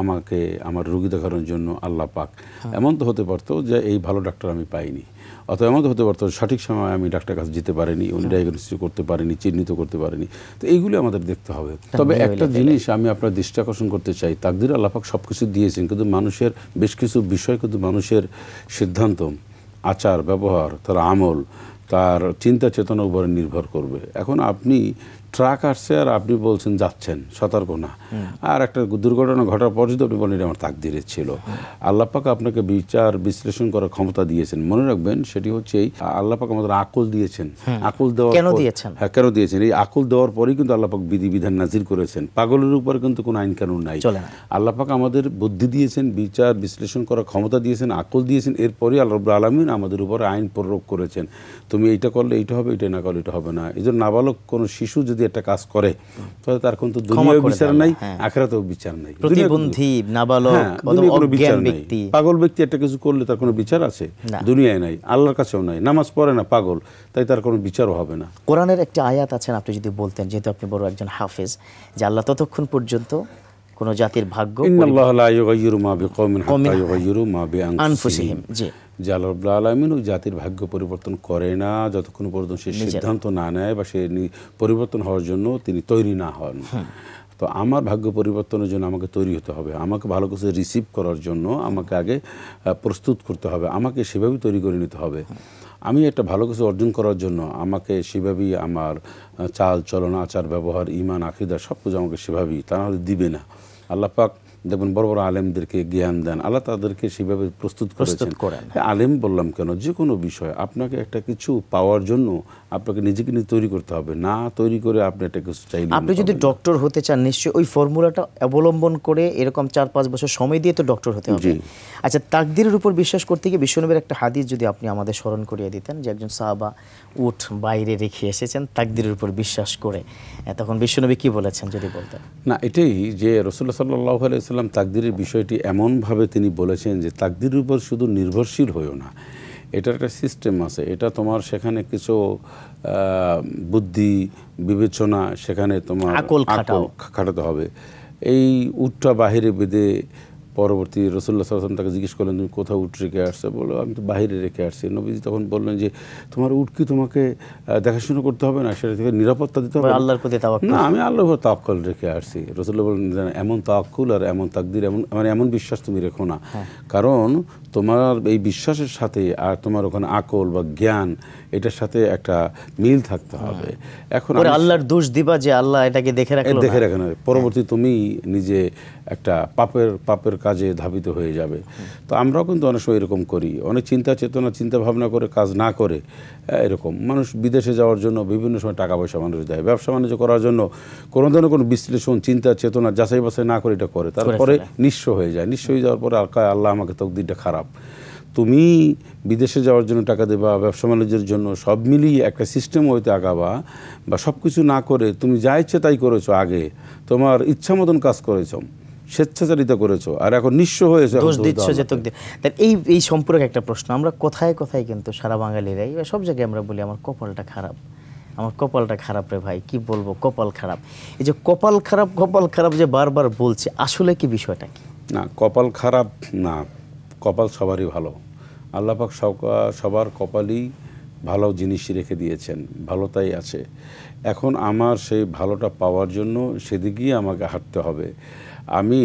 আমাকে আমার রোগী দেখানোর জন্য আল্লাহ পাক। এমন তো হতে পারতো যে এই ভালো ডাক্তার আমি পাইনি। অথবা এমন তো হতে পারতো সঠিক সময় আমি ডাক্তার কাছে যেতে পারিনি উনি ডায়াগনোসিস করতে পারিনি চিহ্নিত করতে পারিনি। তো এইগুলি আমাদের দেখতে হবে। তবে একটা জিনিস আমি আপনার দৃষ্টি আকর্ষণ করতে চাই তাকদির আল্লাপাক সব কিছু দিয়েছেন কিন্তু মানুষের বেশ কিছু বিষয় কিন্তু মানুষের সিদ্ধান্ত আচার ব্যবহার তার আমল তার চিন্তা চেতনার উপরে নির্ভর করবে। এখন আপনি ট্রাক আসছে আর আপনি বলছেন যাচ্ছেন সতর্ক না। আর একটা দুর্ঘটনা ঘটার পর যদি আপনি বলেন আমার তাকদিরের ছিল। আল্লাপাক আপনাকে বিচার বিশ্লেষণ করার ক্ষমতা দিয়েছেন। মনে রাখবেন সেটি হচ্ছে এই আল্লাপাক আমাদের আকল দিয়েছেন। আকল দেওয়ার কেন দিয়েছেন? হ্যাঁ কেন দিয়েছেন? এই আকল দেওয়ার পরেই কিন্তু আল্লাপাক বিধিবিধান নাজির করেছেন। পাগলের উপর কিন্তু কোনো আইন কানুন নাই। আল্লাপাক আমাদের বুদ্ধি দিয়েছেন বিচার বিশ্লেষণ করার ক্ষমতা দিয়েছেন আকল দিয়েছেন। এরপরে আল্লাহ আলমিন আমাদের উপর আইন প্রয়োগ করেছেন। তুমি এইটা করলে এইটা হবে এটা না করলে এটা হবে না। এই জন্য নাবালক কোনো শিশু যদি একটা কাজ করে তাহলে তার কিন্তু দুনিয়াও বিচার নাই হ্যাঁ। আখেরাতেও বিচার নাই। প্রতিবন্ধী নাবালক হ্যাঁ, কোনো অজ্ঞান। ব্যক্তি। পাগল ব্যক্তি একটা কিছু করলে তার কোনো বিচার আছে। দুনিয়ায় নাই আল্লাহর কাছেও নাই নামাজ পড়ে না পাগল তাই তার কোনো বিচারও হবে না। কোরআনের একটা আয়াত আছেন আপনি যদি বলতেন যেহেতু আপনি বড় একজন হাফেজ যে আল্লাহ ততক্ষণ পর্যন্ত কোনো জাতির ভাগ্য ইন্নাল্লাহ লা ইউগাইয়িরু মা বিকওমিন হাত্তা ইউগাইয়িরু মা বিআনফুসিহিম। জি। যে আল্লাহ রাব্বুল ওই জাতির ভাগ্য পরিবর্তন করে না যতক্ষণ পর্যন্ত সে সিদ্ধান্ত না নেয় বা সে পরিবর্তন হওয়ার জন্য তিনি তৈরি না হন। তো আমার ভাগ্য পরিবর্তনের জন্য আমাকে তৈরি হতে হবে। আমাকে ভালো কিছু রিসিভ করার জন্য আমাকে আগে প্রস্তুত করতে হবে। আমাকে সেভাবেই তৈরি করে নিতে হবে। আমি একটা ভালো কিছু অর্জন করার জন্য আমাকে সেভাবেই আমার চাল চলন আচার ব্যবহার ইমান আকিদা সব কিছু আমাকে সেভাবেই তা নাহলে দিবে না। আল্লাহ পাক দেখবেন বড় বড় আলেমদেরকে জ্ঞান দেন। আল্লাহ তাদেরকে সেভাবে প্রস্তুত প্রস্তুত করেছেন হ্যাঁ, আলেম বললাম কেন? যে কোনো বিষয় আপনাকে একটা কিছু পাওয়ার জন্য আপনাকে নিজেকে নিজে তৈরি করতে হবে। না তৈরি করে আপনি একটা কিছু চাইলে আপনি যদি ডক্টর হতে চান নিশ্চয়ই ওই ফর্মুলাটা অবলম্বন করে এরকম চার পাঁচ বছর সময় দিয়ে তো ডক্টর হতে হবে। আচ্ছা তাকদিরের উপর বিশ্বাস করতে গিয়ে বিশ্বনবীর একটা হাদিস যদি আপনি আমাদের স্মরণ করিয়ে দিতেন যে একজন সাহাবা উঠ বাইরে রেখে এসেছেন তাকদিরের উপর বিশ্বাস করে। তখন বিশ্বনবী কি বলেছেন যদি বলতেন? না এটাই যে রসুল্লাহ সাল্লাহ আলাইসাল্লাম তাকদিরের বিষয়টি এমনভাবে তিনি বলেছেন যে তাকদিরের উপর শুধু নির্ভরশীল হয়েও না। এটার একটা সিস্টেম আছে। এটা তোমার সেখানে কিছু বুদ্ধি বিবেচনা সেখানে তোমার আকল খাটাতে হবে। এই উটটা বাহিরে বেঁধে পরবর্তী রসুল্লাহ সাল্লাম তাকে জিজ্ঞেস করলেন তুমি কোথাও উট রেখে আসছে? বলো আমি তো বাইরে রেখে আসছি। নবীজি তখন বললেন যে তোমার উট কি তোমাকে দেখাশোনা করতে হবে না? সেটা থেকে নিরাপত্তা দিতে হবে? আল্লাহর প্রতি। না আমি আল্লাহর উপর তাওয়াক্কুল রেখে আসছি। রসুল্লাহ বলেন এমন তাওয়াক্কুল আর এমন তাকদির এমন মানে এমন বিশ্বাস তুমি রেখো না। হ্যাঁ। কারণ তোমার এই বিশ্বাসের সাথে আর তোমার ওখানে আকল বা জ্ঞান এটার সাথে একটা মিল থাকতে হবে। এখন আল্লাহর দোষ দিবা যে আল্লাহ এটাকে দেখে রাখে দেখে রাখে না। পরবর্তী তুমি নিজে একটা পাপের পাপের কাজে ধাবিত হয়ে যাবে। তো আমরাও কিন্তু অনেক সময় এরকম করি। অনেক চিন্তা চেতনা চিন্তা ভাবনা করে কাজ না করে এরকম। মানুষ বিদেশে যাওয়ার জন্য বিভিন্ন সময় টাকা পয়সা মানুষ দেয়। ব্যবসা বাণিজ্য করার জন্য কোনো ধরনের কোনো বিশ্লেষণ চিন্তা চেতনা যাচাই বাছাই না করে এটা করে। তারপরে নিঃস্ব হয়ে যায়। নিঃস্ব হয়ে যাওয়ার পরে আর কয়, আল্লাহ আমাকে তকদিরটা খারাপ। তুমি বিদেশে যাওয়ার জন্য টাকা দেবা ব্যবসা বাণিজ্যের জন্য সব মিলিয়ে একটা সিস্টেম হইতে আগাবা বা সব কিছু না করে তুমি যা ইচ্ছে তাই করেছ আগে তোমার ইচ্ছা মতন কাজ করেছ। স্বেচ্ছাচারিতা করেছ আর এখন নিঃস্ব হয়েছে দোষ দিচ্ছ দাও যে তোকে তার এই এই সম্পর্কে একটা প্রশ্ন। আমরা কোথায় কোথায় কিন্তু সারা বাঙালিরাই সব জায়গায় আমরা বলি আমার কপালটা খারাপ। আমার কপালটা খারাপ রে ভাই কি বলব? কপাল খারাপ। এই যে কপাল খারাপ কপাল খারাপ যে বারবার বলছে আসলে কি বিষয়টা কি? না কপাল খারাপ না কপাল সবারই ভালো। আল্লাপাক সবার কপালই ভালো জিনিস রেখে দিয়েছেন ভালোতাই আছে। এখন আমার সেই ভালোটা পাওয়ার জন্য সেদিকেই আমাকে হাঁটতে হবে। আমি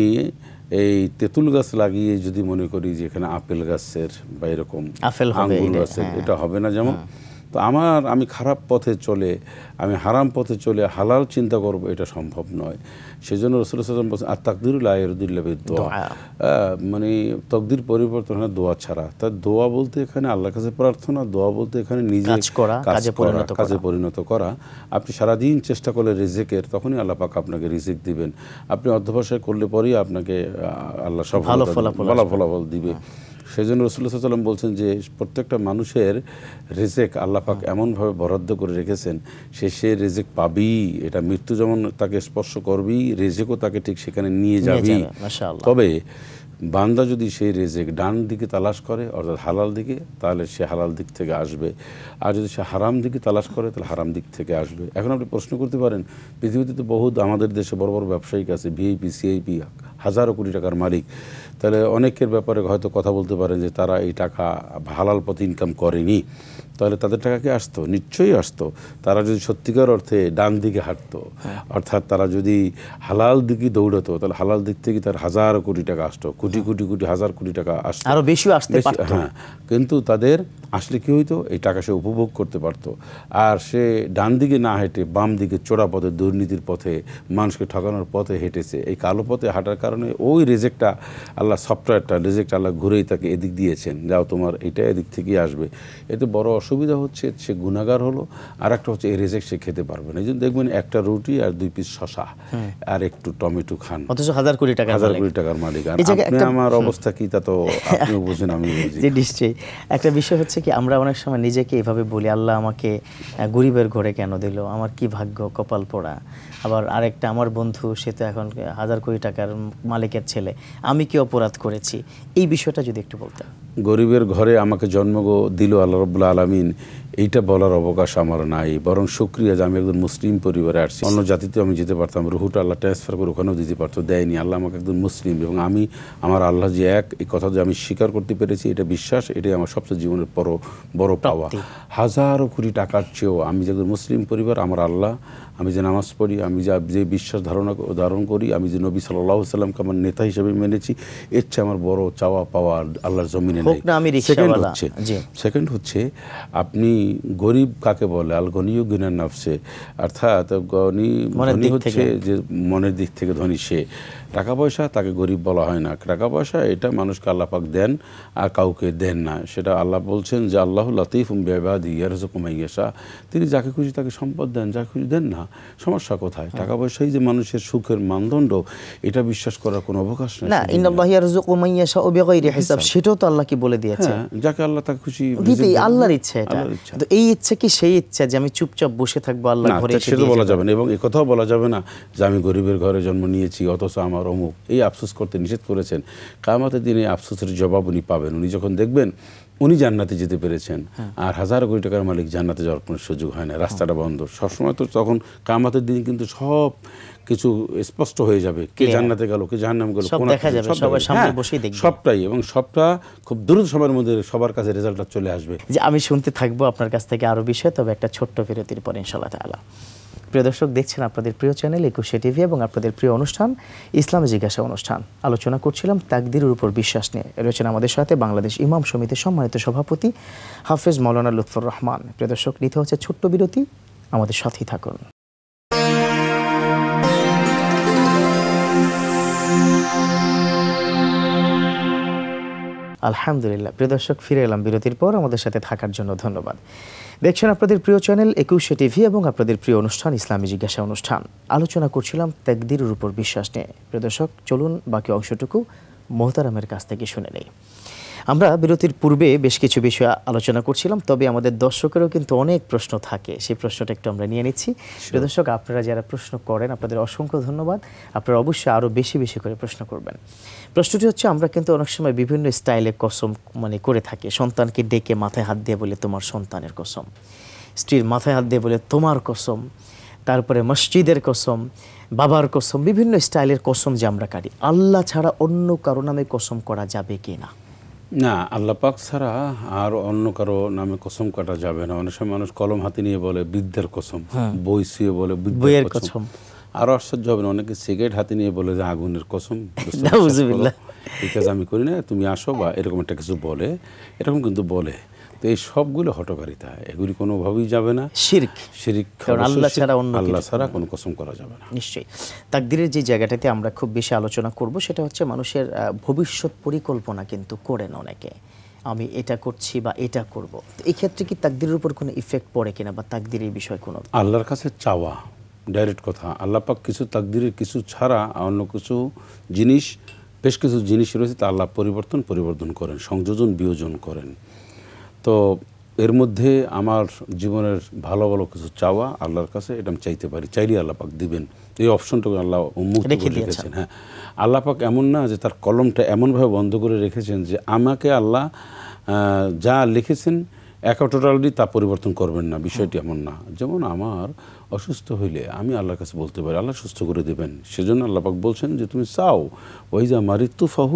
এই তেঁতুল গাছ লাগিয়ে যদি মনে করি যে এখানে আপেল গাছের বা এরকম আঙ্গুর গাছের হ্যাঁ। এটা হবে না যেমন তো আমার আমি খারাপ পথে চলে আমি হারাম পথে চলে হালাল চিন্তা করব এটা সম্ভব নয়। সেজন্য রসুল সাল্লাম বলছেন আর তাকদিরুল আয়রদুল্লাহ দোয়া। দোয়া। মানে তকদির পরিবর্তন হয় দোয়া ছাড়া। তার দোয়া বলতে এখানে আল্লাহর কাছে প্রার্থনা দোয়া বলতে এখানে নিজে কাজে পরিণত করা। কাজে পরিণত করা। আপনি সারাদিন চেষ্টা করলে রিজেকের তখনই আল্লাহ পাক আপনাকে রিজিক দিবেন। আপনি অধ্যবসায় করলে পরেই আপনাকে আল্লাহ সব ভালো ফলাফল ফলাফল দিবে। সেই জন্য রসুল্লাহ সাল্লাম বলছেন যে প্রত্যেকটা মানুষের রেজেক আল্লাহ পাক এমনভাবে বরাদ্দ করে রেখেছেন সে সে রেজেক পাবেই এটা মৃত্যু যেমন তাকে স্পর্শ করবেই রেজেকও তাকে ঠিক সেখানে নিয়ে যাবে, তবে বান্দা যদি সেই রেজেক ডান দিকে তালাশ করে অর্থাৎ হালাল দিকে তাহলে সে হালাল দিক থেকে আসবে। আর যদি সে হারাম দিকে তালাশ করে তাহলে হারাম দিক থেকে আসবে। এখন আপনি প্রশ্ন করতে পারেন পৃথিবীতে তো বহুত আমাদের দেশে বড় বড় ব্যবসায়িক আছে ভিআইপি সিআইপি হাজারো কোটি টাকার মালিক। তাহলে অনেকের ব্যাপারে হয়তো কথা বলতে পারেন যে তারা এই টাকা হালাল পথে ইনকাম করেনি। তাহলে তাদের টাকা কি আসতো নিশ্চয়ই আসতো। তারা যদি সত্যিকার অর্থে ডান দিকে হাঁটতো অর্থাৎ তারা যদি হালাল দিকে দৌড়াতো তাহলে হালাল দিক থেকে তার হাজার কোটি টাকা আসতো কোটি কোটি কোটি হাজার কোটি টাকা আসতো। আরও বেশিও আসতে হ্যাঁ। কিন্তু তাদের আসলে কি হইতো? এই টাকা সে উপভোগ করতে পারতো। আর সে ডান দিকে না হেঁটে বাম দিকে চোরা পথে দুর্নীতির পথে মানুষকে ঠকানোর পথে হেঁটেছে। এই কালো পথে হাঁটার কারণে ওই রেজেক্টটা আল্লাহ সফটওয়্যারটা রেজেক্ট আল্লাহ ঘুরেই তাকে এদিক দিয়েছেন। যাও তোমার এটা এদিক থেকেই আসবে। এতে বড় অসুবিধা হচ্ছে সে গুণাগার হলো আর একটা হচ্ছে এই রেজেক্ট সে খেতে পারবে না। এই জন্য দেখবেন একটা রুটি আর দুই পিস শশা আর একটু টমেটো খান। অথচ হাজার কোটি টাকা হাজার কোটি টাকার মালিক। আপনি আমার অবস্থা কি তা তো আপনিও বুঝেন আমি বুঝি। নিশ্চয়ই। একটা বিষয় হচ্ছে কি আমরা অনেক সময় নিজেকে এভাবে বলি আল্লাহ আমাকে গরিবের ঘরে কেন দিল? আমার কি ভাগ্য? কপাল পোড়া। আবার আরেকটা আমার বন্ধু সে তো এখন হাজার কোটি টাকার মালিকের ছেলে। আমি কি অপরাধ করেছি? এই বিষয়টা যদি একটু বলতেন। গরিবের ঘরে আমাকে জন্ম দিল আল্লাহ রবুল্লা আলমিন। এইটা বলার অবকাশ আমার নাই। বরং সুক্রিয়া যে আমি একজন মুসলিম পরিবারে আসছি। অন্য জাতিতেও আমি যেতে পারতাম রুহুটা আল্লাহ ট্রান্সফার করে ওখানেও দিতে পারতো দেয়নি। আল্লাহ আমাকে একজন মুসলিম এবং আমি আমার আল্লাহ যে এক এই কথা যে আমি স্বীকার করতে পেরেছি এটা বিশ্বাস এটাই আমার সবচেয়ে জীবনের বড় বড় পাওয়া। হাজারো কোটি টাকার চেয়েও আমি যে একজন মুসলিম পরিবার আমার আল্লাহ আমি যে নামাজ পড়ি আমি যা যে বিশ্বাস ধারণা ধারণ করি আমি যে নবী সাল্লাহ সাল্লামকে আমার নেতা হিসেবে মেনেছি এর চেয়ে আমার বড় চাওয়া পাওয়া আল্লাহর জমিনে সেকেন্ড হচ্ছে সেকেন্ড হচ্ছে আপনি গরিব কাকে বলে? আল গনিও গিনার নাফসে। অর্থাৎ গনি মানে হচ্ছে যে মনের দিক থেকে ধনী সে। টাকা পয়সা তাকে গরিব বলা হয় না। টাকা পয়সা এটা মানুষকে আল্লাহ পাক দেন আর কাউকে দেন না। সেটা আল্লাহ বলছেন যে আল্লাহ লতিফ বেবাদি ইয়ারজকুমাইয়াশা তিনি যাকে খুশি তাকে সম্পদ দেন যাকে খুশি দেন না সমস্যা কোথায়? টাকা পয়সাই যে মানুষের সুখের মানদণ্ড এটা বিশ্বাস করার কোনো অবকাশ নেই না। ইন্নাল্লাহ হিসাব। সেটাও তো আল্লাহ কি বলে দিয়েছে? হ্যাঁ যাকে আল্লাহ তাকে খুশি আল্লাহর ইচ্ছা এটা। তো এই ইচ্ছা কি সেই ইচ্ছা যে আমি চুপচাপ বসে থাকব আল্লাহ ঘরে সেটা বলা যাবে? না। এবং এ কথাও বলা যাবে না যে আমি গরিবের ঘরে জন্ম নিয়েছি অথচ আমার অমুক। এই আফসোস করতে নিষেধ করেছেন। কামাতের দিনে আফসোসের জবাব উনি পাবেন। উনি যখন দেখবেন উনি জান্নাতে যেতে পেরেছেন হ্যাঁ। আর হাজার কোটি টাকার মালিক জান্নাতে যাওয়ার কোনো সুযোগ হয় না রাস্তাটা বন্ধ। সবসময় তো তখন কামাতের দিন কিন্তু সব কিছু স্পষ্ট হয়ে যাবে। কে. জান্নাতে গেল কে জাহান্নাম গেল হ্যাঁ। সবটাই এবং সবটা খুব দ্রুত সময়ের মধ্যে সবার কাছে রেজাল্টটা চলে আসবে। যে আমি শুনতে থাকব আপনার কাছ থেকে আরও বিষয় তবে একটা ছোট্ট বিরতির পর ইনশাল্লাহ তাআলা। প্রিয় দর্শক, দেখছেন আপনাদের প্রিয় চ্যানেল একুশে টিভি এবং আপনাদের প্রিয় অনুষ্ঠান, ইসলামী জিজ্ঞাসা অনুষ্ঠান। আলোচনা করছিলাম তাকদিরের উপর বিশ্বাস নিয়ে। রয়েছেন আমাদের সাথে বাংলাদেশ ইমাম সমিতির সম্মানিত সভাপতি হাফেজ মৌলানা লুৎফর রহমান। প্রিয় দর্শক, নিতে হচ্ছে ছোট্ট বিরতি। আমাদের সাথেই থাকুন। আলহামদুলিল্লাহ। প্রিয় দর্শক, ফিরে এলাম বিরতির পর। আমাদের সাথে থাকার জন্য ধন্যবাদ। দেখছেন আপনাদের প্রিয় চ্যানেল একুশে টিভি এবং আপনাদের প্রিয় অনুষ্ঠান ইসলামী জিজ্ঞাসা অনুষ্ঠান। আলোচনা করছিলাম ত্যাগদির উপর বিশ্বাস নিয়ে। প্রদর্শক চলুন বাকি অংশটুকু মোহতারামের কাছ থেকে শুনে নেই। আমরা বিরতির পূর্বে বেশ কিছু বিষয় আলোচনা করছিলাম তবে আমাদের দর্শকেরও কিন্তু অনেক প্রশ্ন থাকে। সেই প্রশ্নটা একটু আমরা নিয়ে নিচ্ছি। দর্শক আপনারা যারা প্রশ্ন করেন আপনাদের অসংখ্য ধন্যবাদ। আপনারা অবশ্যই আরও বেশি বেশি করে প্রশ্ন করবেন। প্রশ্নটি হচ্ছে আমরা কিন্তু অনেক সময় বিভিন্ন স্টাইলে কসম মানে করে থাকি। সন্তানকে ডেকে মাথায় হাত দিয়ে বলে তোমার সন্তানের কসম। স্ত্রীর মাথায় হাত দিয়ে বলে তোমার কসম। তারপরে মসজিদের কসম বাবার কসম বিভিন্ন স্টাইলের কসম যে আমরা কাটি। আল্লাহ ছাড়া অন্য কারও নামে কসম করা যাবে কি না? না আল্লাহ পাক ছাড়া আর অন্য কারও নামে কসম কাটা যাবে না। অনেক সময় মানুষ কলম হাতে নিয়ে বলে বৃদ্ধের কসম। বই শুয়ে বলে বিদ্যের বইয়ের কসম। আরও আশ্চর্য হবে না অনেকে সিগারেট হাতে নিয়ে বলে যে আগুনের কসম। এই কাজ আমি করি না তুমি আসো বা এরকম একটা কিছু বলে। এরকম কিন্তু বলে। তো এই সবগুলো হটকারিতা এগুলি কোনোভাবেই যাবে না। শির্ক। শিরিক আল্লাহ ছাড়া অন্য আল্লাহ ছাড়া কোনো কসম করা যাবে না। নিশ্চয়ই। তাকদিরের যে জায়গাটাতে আমরা খুব বেশি আলোচনা করব সেটা হচ্ছে মানুষের ভবিষ্যৎ পরিকল্পনা কিন্তু করেন অনেকে। আমি এটা করছি বা এটা করব। এই ক্ষেত্রে কি তাকদিরের উপর কোনো ইফেক্ট পড়ে কিনা বা তাকদিরের বিষয় কোনো? আল্লাহর কাছে চাওয়া ডাইরেক্ট কথা। আল্লাহ পাক কিছু তাকদিরের কিছু ছাড়া অন্য কিছু জিনিস বেশ কিছু জিনিস রয়েছে তা আল্লাহ পরিবর্তন পরিবর্তন করেন সংযোজন বিয়োজন করেন। তো এর মধ্যে আমার জীবনের ভালো ভালো কিছু চাওয়া আল্লাহর কাছে এটা আমি চাইতে পারি। চাইলে আল্লাহ পাক দিবেন। এই অপশনটাকে আল্লাহ উন্মুক্ত করে। রেখেছেন হ্যাঁ। আল্লাহ পাক এমন না যে তার কলমটা এমনভাবে বন্ধ করে রেখেছেন যে আমাকে আল্লাহ যা লিখেছেন একা টোটালি তা পরিবর্তন করবেন না। বিষয়টি এমন না। যেমন আমার অসুস্থ হইলে আমি আল্লাহর কাছে বলতে পারি আল্লাহ সুস্থ করে দেবেন। সেজন্য আল্লাহ পাক বলছেন যে তুমি চাও ওই যা মারিত্তু ফাহু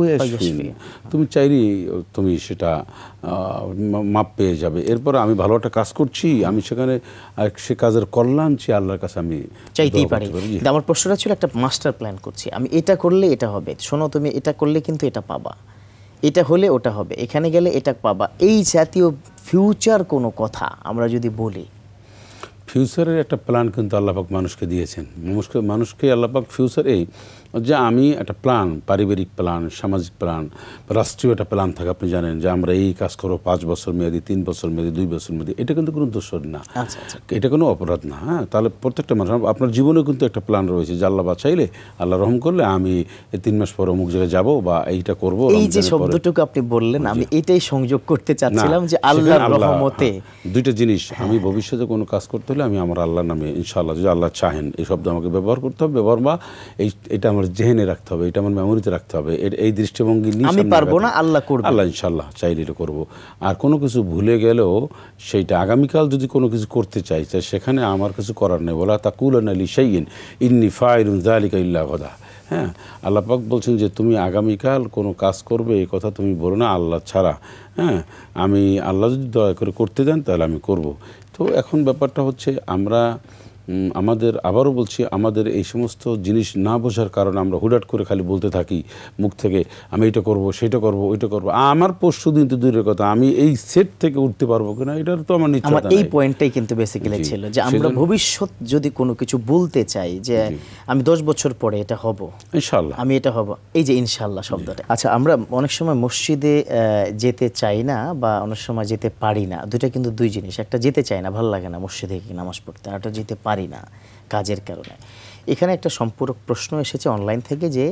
তুমি চাইলেই তুমি সেটা মাপ পেয়ে যাবে। এরপর আমি ভালো একটা কাজ করছি আমি সেখানে সে কাজের কল্যাণ চেয়ে আল্লাহর কাছে আমি চাইতেই পারি। আমার প্রশ্নটা ছিল একটা মাস্টার প্ল্যান করছি। আমি এটা করলে এটা হবে। শোনো তুমি এটা করলে কিন্তু এটা পাবা। এটা হলে ওটা হবে। এখানে গেলে এটা পাবা। এই জাতীয় ফিউচার কোনো কথা আমরা যদি বলি ফিউচারের একটা প্ল্যান কিন্তু আল্লাপাক মানুষকে দিয়েছেন। মানুষকে মানুষকে আল্লাপাক ফিউচার এই যে আমি একটা প্ল্যান পারিবারিক প্ল্যান সামাজিক প্ল্যান রাষ্ট্রীয় একটা প্ল্যান থাকে আপনি জানেন যে আমরা এই কাজ করব পাঁচ বছর মেয়াদি তিন বছর মেয়াদি দুই বছর মেয়াদি এটা কিন্তু কোনো দোষর না। আচ্ছা আচ্ছা। এটা কোনো অপরাধ না হ্যাঁ? তাহলে প্রত্যেকটা মানুষ আপনার জীবনেও কিন্তু একটা প্ল্যান রয়েছে যে আল্লাহ চাইলে আল্লাহ রহম করলে আমি এই তিন মাস পর অমুক জায়গায় যাব বা এইটা করব এই যে। শব্দটুকু আপনি বললেন আমি এটাই সংযোগ করতে চাচ্ছিলাম যে আল্লাহ- রহমতে। হ্যাঁ, দুইটা জিনিস আমি ভবিষ্যতে কোনো কাজ করতে হলে আমি আমার আল্লাহর নামে ইনশাআল্লাহ যদি আল্লাহ চাহেন এই শব্দ আমাকে ব্যবহার করতে হবে ব্যবহার বা এই এটা আমার জেহেনে রাখতে হবে এটা আমার মেমোরিতে রাখতে হবে। এই দৃষ্টিভঙ্গি নিয়ে আমি পারব না, আল্লাহ করবেন। আল্লাহ ইনশাল্লাহ চাইলে এটা করব। আর কোনো কিছু ভুলে গেলেও সেইটা আগামীকাল যদি কোনো কিছু করতে চাই তাই সেখানে আমার কিছু করার নেই। বলা তা তাকুল আলী শাইন ইন্নি ফাইলুন জালিকা ইল্লা গদা হ্যাঁ আল্লাহ পাক বলছেন যে তুমি আগামীকাল কোনো কাজ করবে এই কথা তুমি বলো না আল্লাহ ছাড়া। হ্যাঁ আমি আল্লাহ যদি দয়া করে করতে দেন তাহলে আমি করব। তো এখন ব্যাপারটা হচ্ছে আমরা আমাদের আবারও বলছি আমাদের এই সমস্ত জিনিস না বোঝার কারণে আমরা হুডাট করে খালি বলতে থাকি মুখ থেকে আমি এটা করব সেটা করব ওইটা করব। আমার পরশু দিন তো দূরের কথা আমি এই সেট থেকে উঠতে পারব কিনা এটার তো আমার আমার এই পয়েন্টটাই কিন্তু বেসিক্যালি ছিল যে আমরা ভবিষ্যৎ যদি কোনো কিছু বলতে চাই যে আমি দশ বছর পরে এটা হব ইনশাআল্লাহ। আমি এটা হব এই যে ইনশাল্লাহ শব্দটা। আচ্ছা আমরা অনেক সময় মসজিদে যেতে চাই না বা অনেক সময় যেতে পারি না দুইটা কিন্তু দুই জিনিস একটা যেতে চাই না ভালো লাগে না মসজিদে নামাজ পড়তে আর একটা যেতে পারি না কাজের কারণে। এখানে একটা সম্পূরক প্রশ্ন এসেছে অনলাইন থেকে যে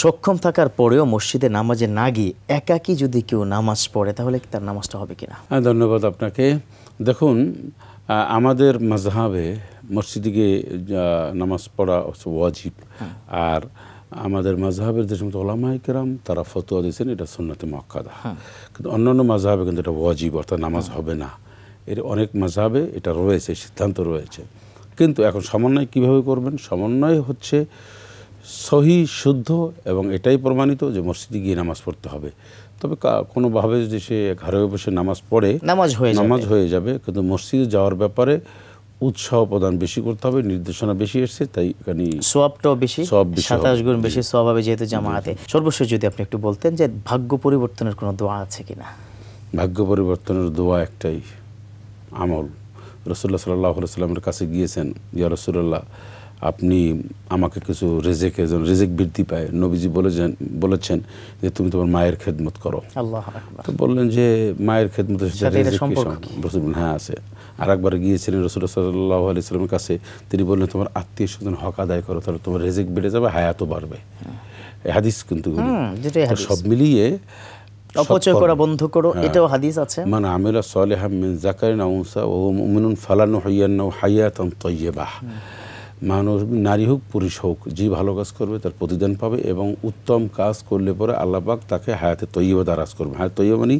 সক্ষম থাকার পরেও মসজিদে নামাজে না গিয়ে একাকী যদি কেউ নামাজ পড়ে তাহলে কি তার নামাজটা হবে কিনা? হ্যাঁ ধন্যবাদ আপনাকে। দেখুন আমাদের মাঝহাবে মসজিদে গিয়ে নামাজ পড়া ওয়াজিব। আর আমাদের মাঝহাবের যে সমস্ত ওলামাই কেরাম তারা ফতোয়া দিয়েছেন এটা সুন্নতে মক্কাদা কিন্তু অন্যান্য মাঝহাবে কিন্তু এটা ওয়াজিব অর্থাৎ নামাজ হবে না। এর অনেক মাঝহাবে এটা রয়েছে সিদ্ধান্ত রয়েছে। কিন্তু এখন সমন্বয় কীভাবে করবেন? সমন্বয় হচ্ছে সহি শুদ্ধ এবং এটাই প্রমাণিত যে মসজিদে গিয়ে নামাজ পড়তে হবে। তবে কোনোভাবে যদি সে ঘরে বসে নামাজ পড়ে নামাজ হয়ে নামাজ হয়ে যাবে কিন্তু মসজিদে যাওয়ার ব্যাপারে উৎসাহ প্রদান বেশি করতে হবে নির্দেশনা বেশি এসছে তাই এখানে সোয়াবটাও বেশি। সাতাশ গুণ বেশি সোয়াব হবে যেহেতু জামাতে সর্বশেষ যদি আপনি একটু বলতেন যে ভাগ্য পরিবর্তনের কোনো দোয়া আছে কিনা? ভাগ্য পরিবর্তনের দোয়া একটাই আমল। রসুল্লাহ সাল্লাহ সাল্লামের কাছে গিয়েছেন ইয়া রসুল্লাহ আপনি আমাকে কিছু রেজেকে যেন রেজেক বৃদ্ধি পায়। নবীজি বলেছেন বলেছেন যে তুমি তোমার মায়ের খেদমত করো। তো বললেন যে মায়ের খেদমতের সাথে? রসুল হ্যাঁ আছে। আর একবার গিয়েছিলেন রসুল্লাহ সাল্লাহ আলি সাল্লামের কাছে তিনি বললেন তোমার আত্মীয় স্বজন হক আদায় করো তাহলে তোমার রেজেক বেড়ে যাবে হায়াতও বাড়বে। হাদিস কিন্তু। সব মিলিয়ে অপচয় করা বন্ধ করো হ্যাঁ। এটাও হাদিস আছে। মান আমিলা সালেহাম মিন জাকারিন ওয়া হুয়া মুমিনুন ফালানুহইয়ান্নাহু হায়াতান তাইয়্যিবাহ। মানুষ নারী হোক পুরুষ হোক যে ভালো কাজ করবে তার প্রতিদান পাবে এবং উত্তম কাজ করলে পরে আল্লাহ পাক তাকে হায়াতে তৈয়বা দারাজ করবে। হায়াত তৈয়বা মানে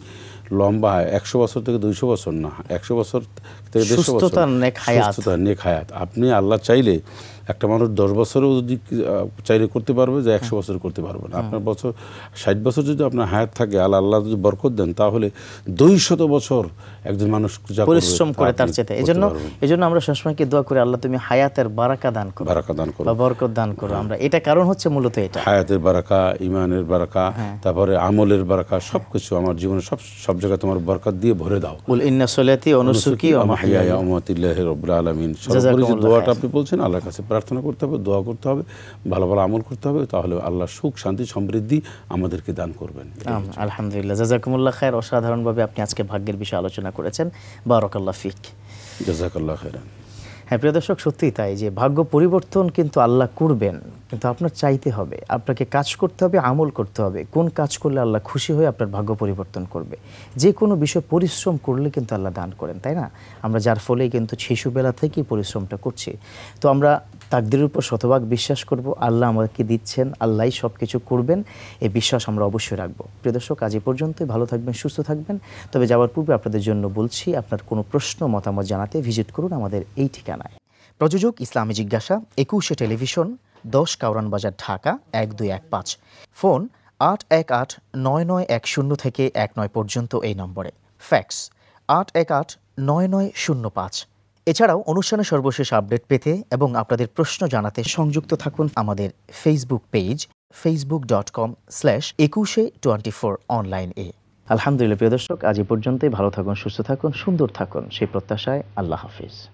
লম্বা হায়াত একশো বছর থেকে দুইশো বছর না একশো বছর থেকে দেড়শো বছর। নেক হায়াত। আপনি আল্লাহ চাইলে একটা মানুষ দশ বছরেও যদি চাইলে করতে পারবে যে একশো বছর করতে পারবে না। আপনার বছর ষাট বছর যদি আপনার হায়াত থাকে আল্লাহ আল্লাহ যদি বরকত দেন তাহলে দুই শত বছর একজন মানুষ পরিশ্রম করে তার চেতে করতে এজন্য পারবেন। এজন্য আমরা সবসময়কে দোয়া করি আল্লাহ তুমি হায়াতের বারাকা দান করো। বারাকা দান করো। বা বরকত দান করো। আমরা এটা কারণ হচ্ছে মূলত এটা। হায়াতের বারাকা ইমানের বারাকা হ্যাঁ। তারপরে আমলের বারাকা সব কিছু আমার জীবনে সব সব জায়গায় তোমার বরকত দিয়ে ভরে দাও। কুল ইন্না সলাতি অনুসুকি ও মাহইয়ায়া মাহিয়া উম্মতিল্লাহি রাব্বুল আলামিন। সর্বোপরি দোয়াটা আপনি বলছেন আল্লাহর কাছে প্রার্থনা করতে হবে দোয়া করতে হবে ভালো ভালো আমল করতে হবে তাহলে আল্লাহ সুখ শান্তি সমৃদ্ধি আমাদেরকে দান করবেন। আলহামদুলিল্লাহ। জাজাকুমুল্লাহ খায়ের অসাধারণভাবে আপনি আজকে ভাগ্যের বিষয়ে আলোচনা করেছেন। বারকাল্লাহ ফিক। জাজাকাল্লাহ খাইরান হ্যাঁ প্রিয় দর্শক সত্যিই তাই যে ভাগ্য পরিবর্তন কিন্তু আল্লাহ করবেন কিন্তু আপনার চাইতে হবে আপনাকে কাজ করতে হবে আমল করতে হবে। কোন কাজ করলে আল্লাহ খুশি হয়ে আপনার ভাগ্য পরিবর্তন করবে? যে কোনো বিষয় পরিশ্রম করলে কিন্তু আল্লাহ দান করেন তাই না? আমরা যার ফলেই কিন্তু শিশুবেলা থেকেই পরিশ্রমটা করছি। তো আমরা তাকদিরের উপর শতভাগ বিশ্বাস করব, আল্লাহ আমাদেরকে দিচ্ছেন, আল্লাহই সব কিছু করবেন। এই বিশ্বাস আমরা অবশ্যই রাখব। প্রিয় দর্শক, আজ এ পর্যন্তই। ভালো থাকবেন, সুস্থ থাকবেন। তবে যাওয়ার পূর্বে আপনাদের জন্য বলছি, আপনার কোনো প্রশ্ন, মতামত জানাতে ভিজিট করুন আমাদের এই ঠিকানায়। প্রযোজক ইসলামী জিজ্ঞাসা, একুশে টেলিভিশন, দশ কাউরান বাজার, ঢাকা, এক দুই এক পাঁচ। ফোন আট এক আট নয় নয় এক শূন্য থেকে এক নয় পর্যন্ত এই নম্বরে। ফ্যাক্স, আট এক আট নয় নয় শূন্য পাঁচ। এছাড়াও অনুষ্ঠানের সর্বশেষ আপডেট পেতে এবং আপনাদের প্রশ্ন জানাতে সংযুক্ত থাকুন আমাদের Facebook page Facebook dot com slash Ekushey twenty four online এ। আলহামদুলিল্লাহ, প্রিয় দর্শক, আজ এ পর্যন্তই। ভালো থাকুন, সুস্থ থাকুন, সুন্দর থাকুন। সেই প্রত্যাশায় আল্লাহ হাফিজ।